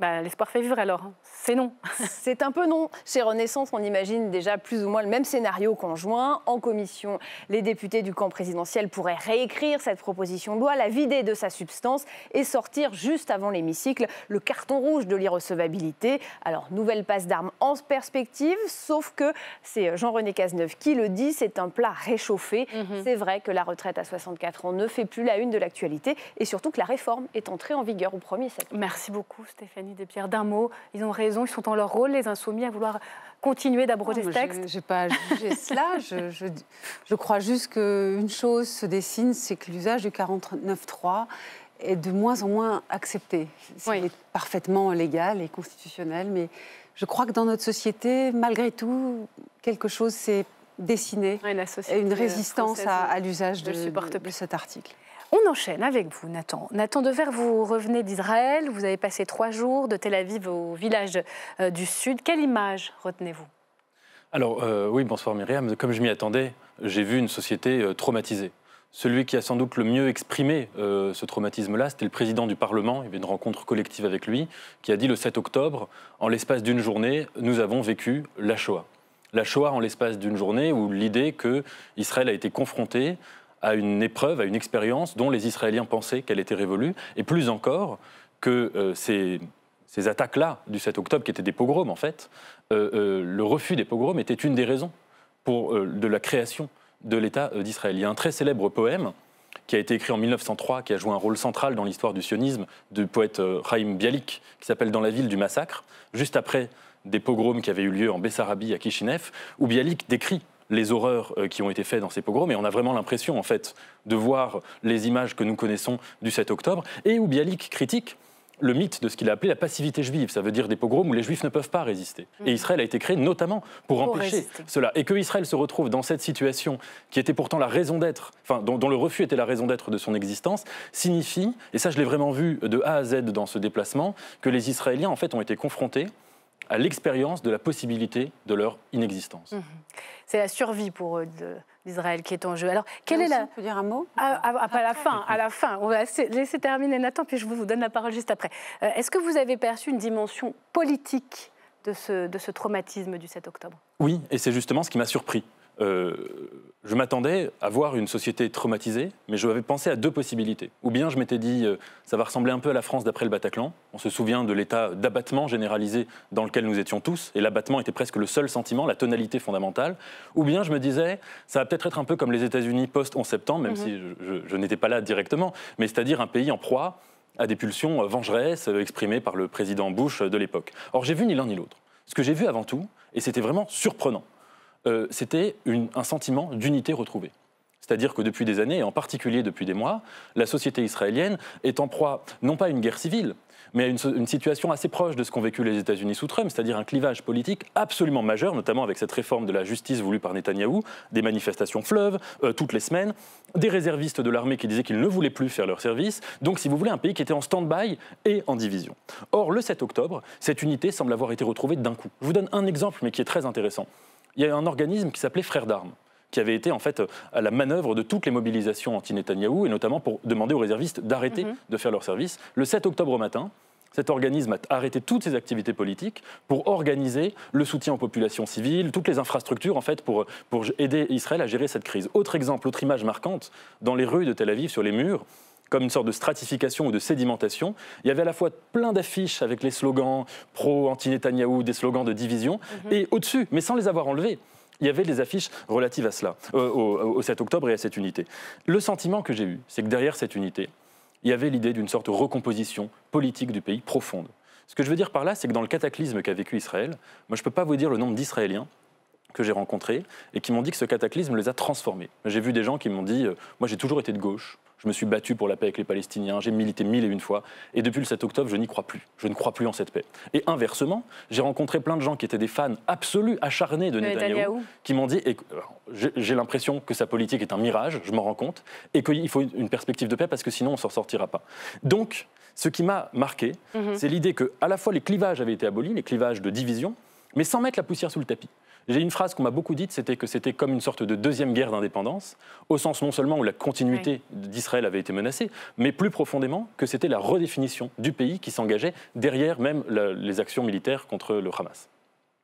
Bah, l'espoir fait vivre alors. C'est non. C'est un peu non. Chez Renaissance, on imagine déjà plus ou moins le même scénario qu'en juin. En commission, les députés du camp présidentiel pourraient réécrire cette proposition de loi, la vider de sa substance et sortir juste avant l'hémicycle le carton rouge de l'irrecevabilité. Alors, nouvelle passe d'armes en perspective, sauf que c'est Jean-René Cazeneuve qui le dit, c'est un plat réchauffé. Mhm. C'est vrai que la retraite à 64 ans ne fait plus la une de l'actualité et surtout que la réforme est entrée en vigueur au 1er septembre. Merci beaucoup Stéphanie. Pierre d'un mot. Ils ont raison, ils sont en leur rôle, les insoumis, à vouloir continuer d'abroger ce texte Je n'ai pas jugé cela. Je, je, crois juste qu'une chose se dessine, c'est que l'usage du 49.3 est de moins en moins accepté. C'est parfaitement légal et constitutionnel, mais je crois que dans notre société, malgré tout, quelque chose s'est dessiné, une résistance à, l'usage de, de cet article. On enchaîne avec vous, Nathan. Nathan Dever, vous revenez d'Israël, vous avez passé trois jours de Tel Aviv au village euh, du Sud. Quelle image retenez-vous? Alors, euh, oui, bonsoir Myriam. Comme je m'y attendais, j'ai vu une société euh, traumatisée. Celui qui a sans doute le mieux exprimé ce traumatisme-là, c'était le président du Parlement. Il y avait une rencontre collective avec lui, qui a dit le 7 octobre, en l'espace d'une journée, nous avons vécu la Shoah. La Shoah en l'espace d'une journée, où l'idée que Israël a été confronté à une épreuve, à une expérience dont les Israéliens pensaient qu'elle était révolue, et plus encore que euh, ces, attaques-là du 7 octobre, qui étaient des pogroms en fait, euh, euh, le refus des pogroms était une des raisons pour, de la création de l'État d'Israël. Il y a un très célèbre poème qui a été écrit en 1903, qui a joué un rôle central dans l'histoire du sionisme, du poète Chaim Bialik, qui s'appelle Dans la ville du massacre, juste après des pogroms qui avaient eu lieu en Bessarabie à Kishinev, où Bialik décrit les horreurs euh, qui ont été faites dans ces pogroms, mais on a vraiment l'impression, en fait, de voir les images que nous connaissons du 7 octobre, et où Bialik critique le mythe de ce qu'il a appelé la passivité juive. Ça veut dire des pogroms où les juifs ne peuvent pas résister. Et mhm. Israël a été créé notamment pour, empêcher cela. Et que Israël se retrouve dans cette situation qui était pourtant la raison d'être, enfin, dont, le refus était la raison d'être de son existence, signifie, et ça je l'ai vraiment vu de A à Z dans ce déplacement, que les Israéliens en fait ont été confrontés à l'expérience de la possibilité de leur inexistence. Mhm. C'est la survie pour eux d'Israël qui est en jeu. Alors, quelle est la... On peut dire un mot ah, ah, à, la fin, à la fin. On va laisser terminer Nathan, puis je vous donne la parole juste après. Euh, est-ce que vous avez perçu une dimension politique de ce, de ce traumatisme du 7 octobre? Oui, et c'est justement ce qui m'a surpris. Euh, je m'attendais à voir une société traumatisée, mais je avais pensé à deux possibilités. Ou bien je m'étais dit, euh, ça va ressembler un peu à la France d'après le Bataclan. On se souvient de l'état d'abattement généralisé dans lequel nous étions tous, et l'abattement était presque le seul sentiment, la tonalité fondamentale. Ou bien je me disais, ça va peut-être être un peu comme les États-Unis post-11 septembre, même mhm. si je, n'étais pas là directement, mais c'est-à-dire un pays en proie à des pulsions vengeresses exprimées par le président Bush de l'époque. Or, j'ai vu ni l'un ni l'autre. Ce que j'ai vu avant tout, et c'était vraiment surprenant, euh, c'était un sentiment d'unité retrouvée. C'est-à-dire que depuis des années, et en particulier depuis des mois, la société israélienne est en proie non pas à une guerre civile, mais à une, situation assez proche de ce qu'ont vécu les États-Unis sous Trump, c'est-à-dire un clivage politique absolument majeur, notamment avec cette réforme de la justice voulue par Netanyahou, des manifestations fleuves euh, toutes les semaines, des réservistes de l'armée qui disaient qu'ils ne voulaient plus faire leur service. Donc, si vous voulez, un pays qui était en stand-by et en division. Or, le 7 octobre, cette unité semble avoir été retrouvée d'un coup. Je vous donne un exemple, mais qui est très intéressant. Il y a un organisme qui s'appelait Frères d'armes qui avait été en fait à la manœuvre de toutes les mobilisations anti-Netanyahou, et notamment pour demander aux réservistes d'arrêter mhm. de faire leur service. Le 7 octobre au matin, cet organisme a arrêté toutes ses activités politiques pour organiser le soutien aux populations civiles, toutes les infrastructures en fait pour, pour aider Israël à gérer cette crise. Autre exemple, autre image marquante, dans les rues de Tel Aviv, sur les murs, comme une sorte de stratification ou de sédimentation. Il y avait à la fois plein d'affiches avec les slogans pro-anti-Netanyahou, des slogans de division, mhm. et au-dessus, mais sans les avoir enlevés, il y avait des affiches relatives à cela, euh, au 7 octobre et à cette unité. Le sentiment que j'ai eu, c'est que derrière cette unité, il y avait l'idée d'une sorte de recomposition politique du pays profonde. Ce que je veux dire par là, c'est que dans le cataclysme qu'a vécu Israël, moi je ne peux pas vous dire le nombre d'Israéliens que j'ai rencontrés et qui m'ont dit que ce cataclysme les a transformés. J'ai vu des gens qui m'ont dit, euh, moi j'ai toujours été de gauche, je me suis battu pour la paix avec les Palestiniens, j'ai milité mille et une fois, et depuis le 7 octobre, je n'y crois plus. Je ne crois plus en cette paix. Et inversement, j'ai rencontré plein de gens qui étaient des fans absolus, acharnés de Netanyahou, qui m'ont dit, j'ai l'impression que sa politique est un mirage, je m'en rends compte, et qu'il faut une perspective de paix parce que sinon on s'en sortira pas. Donc, ce qui m'a marqué, mhm. c'est l'idée que à la fois les clivages avaient été abolis, les clivages de division, mais sans mettre la poussière sous le tapis. J'ai une phrase qu'on m'a beaucoup dite, c'était que c'était comme une sorte de deuxième guerre d'indépendance, au sens non seulement où la continuité d'Israël avait été menacée, mais plus profondément que c'était la redéfinition du pays qui s'engageait derrière même les actions militaires contre le Hamas.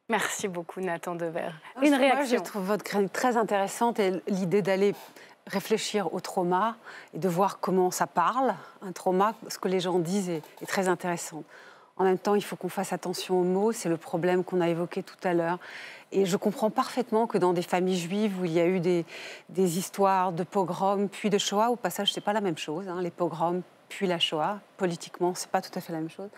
Merci beaucoup Nathan Dever. Une réaction. je trouve votre crainte très intéressante et l'idée d'aller réfléchir au trauma et de voir comment ça parle. Un trauma, ce que les gens disent est, est très intéressant. En même temps, il faut qu'on fasse attention aux mots. C'est le problème qu'on a évoqué tout à l'heure. Et je comprends parfaitement que dans des familles juives où il y a eu des, histoires de pogroms puis de Shoah, au passage, c'est pas la même chose. Hein, les pogroms puis la Shoah, politiquement, c'est pas tout à fait la même chose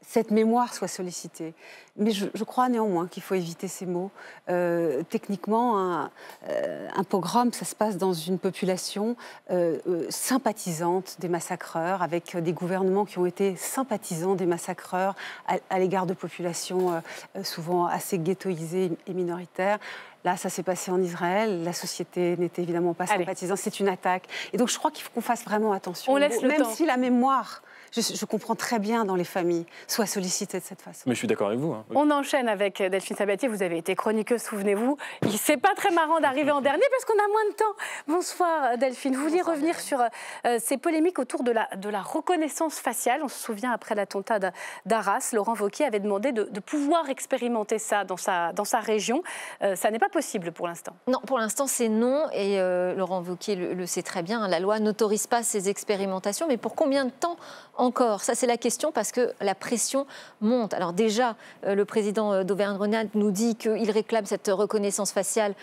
cette mémoire soit sollicitée. Mais je, crois néanmoins qu'il faut éviter ces mots. Euh, techniquement, un, euh, un, pogrom, ça se passe dans une population euh, sympathisante des massacreurs, avec des gouvernements qui ont été sympathisants des massacreurs à, l'égard de populations souvent assez ghettoisées et minoritaires. Là, ça s'est passé en Israël. La société n'était évidemment pas sympathisante. C'est une attaque. Et donc, je crois qu'il faut qu'on fasse vraiment attention. On laisse le Même si la mémoire je, comprends très bien dans les familles, soit sollicité de cette façon. Mais je suis d'accord avec vous. Hein. On enchaîne avec Delphine Sabatier. Vous avez été chroniqueuse, souvenez-vous. C'est pas très marrant d'arriver en dernier parce qu'on a moins de temps. Bonsoir Delphine. Vous vouliez revenir sur euh, ces polémiques autour de la, de la reconnaissance faciale. On se souvient après l'attentat d'Arras, Laurent Wauquiez avait demandé de, pouvoir expérimenter ça dans sa, dans sa région. Euh, ça n'est pas possible pour l'instant. Non, pour l'instant c'est non. Et euh, Laurent Wauquiez le, sait très bien. La loi n'autorise pas ces expérimentations. Mais pour combien de temps encore? Ça, c'est la question parce que la pression monte. Alors déjà, euh, le président euh, d'Auvergne-Rhône-Alpes nous dit qu'il réclame cette reconnaissance faciale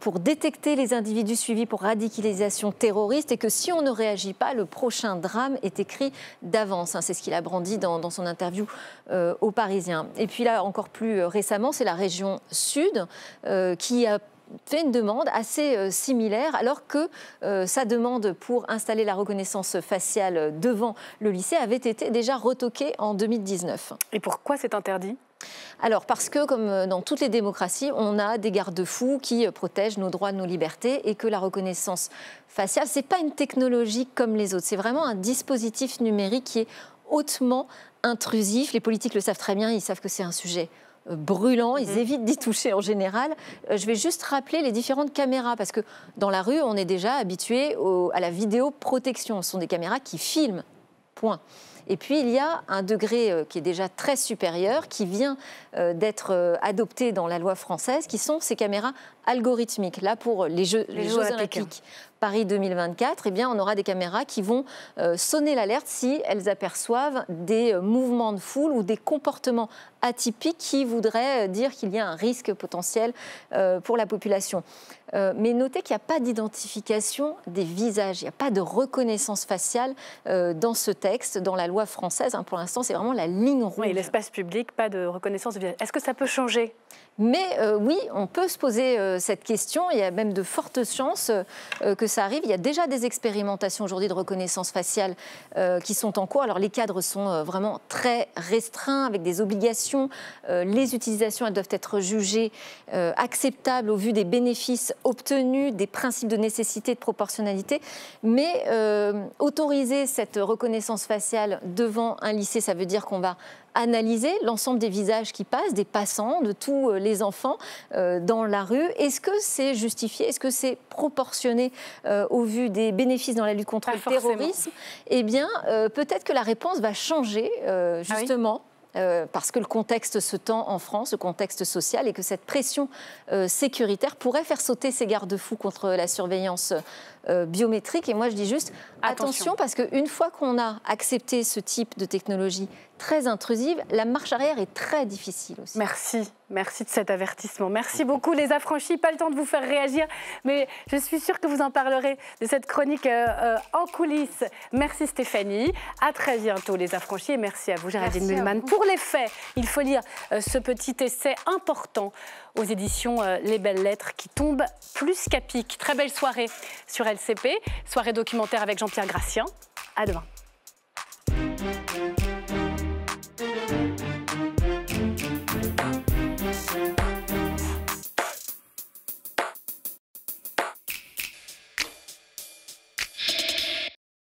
pour détecter les individus suivis pour radicalisation terroriste et que si on ne réagit pas, le prochain drame est écrit d'avance. Hein. c'est ce qu'il a brandi dans, son interview aux Parisiens. Et puis là, encore plus récemment, c'est la région sud qui a fait une demande assez euh, similaire, alors que euh, sa demande pour installer la reconnaissance faciale devant le lycée avait été déjà retoquée en 2019. Et pourquoi c'est interdit? Alors parce que, comme euh, dans toutes les démocraties, on a des garde-fous qui protègent nos droits, nos libertés, et que la reconnaissance faciale, c'est pas une technologie comme les autres, c'est vraiment un dispositif numérique qui est hautement intrusif. Les politiques le savent très bien, ils savent que c'est un sujet brûlants, ils mhm. évitent d'y toucher en général. Euh, je vais juste rappeler les différentes caméras, parce que dans la rue, on est déjà habitué à la vidéoprotection. Ce sont des caméras qui filment, point. Et puis il y a un degré euh, qui est déjà très supérieur, qui vient euh, d'être adopté dans la loi française, qui sont ces caméras algorithmiques. Là, pour les Jeux, les jeux olympiques, Paris 2024, eh bien, on aura des caméras qui vont euh, sonner l'alerte si elles aperçoivent des euh, mouvements de foule ou des comportements atypiques qui voudraient euh, dire qu'il y a un risque potentiel pour la population. mais notez qu'il n'y a pas d'identification des visages, il n'y a pas de reconnaissance faciale dans ce texte, dans la loi loi française. Hein. Pour l'instant, c'est vraiment la ligne rouge. Oui, l'espace public, pas de reconnaissance de visage. Est-ce que ça peut changer? Mais euh, oui, on peut se poser euh, cette question. Il y a même de fortes chances euh, que ça arrive. Il y a déjà des expérimentations aujourd'hui de reconnaissance faciale qui sont en cours. Alors les cadres sont vraiment très restreints avec des obligations. les utilisations elles doivent être jugées acceptables au vu des bénéfices obtenus, des principes de nécessité et de proportionnalité. Mais autoriser cette reconnaissance faciale devant un lycée, ça veut dire qu'on va analyser l'ensemble des visages qui passent, des passants, de tous euh, les enfants euh, dans la rue. Est-ce que c'est justifié? Est-ce que c'est proportionné euh, au vu des bénéfices dans la lutte contre le terrorisme? Eh bien, peut-être que la réponse va changer, ah justement. parce que le contexte se tend en France, le contexte social, et que cette pression sécuritaire pourrait faire sauter ces garde-fous contre la surveillance biométrique. Et moi, je dis juste attention, attention parce qu'une fois qu'on a accepté ce type de technologie très intrusive, la marche arrière est très difficile aussi. Merci, merci de cet avertissement. Merci beaucoup les affranchis. Pas le temps de vous faire réagir, mais je suis sûre que vous en parlerez de cette chronique euh, euh, en coulisses. Merci Stéphanie. À très bientôt les affranchis et merci à vous Géraldine Mulman. Pour les faits, il faut lire euh, ce petit essai important aux éditions Les Belles Lettres qui tombe plus qu'à pic. Très belle soirée sur LCP, soirée documentaire avec Jean-Pierre Gracien. À demain.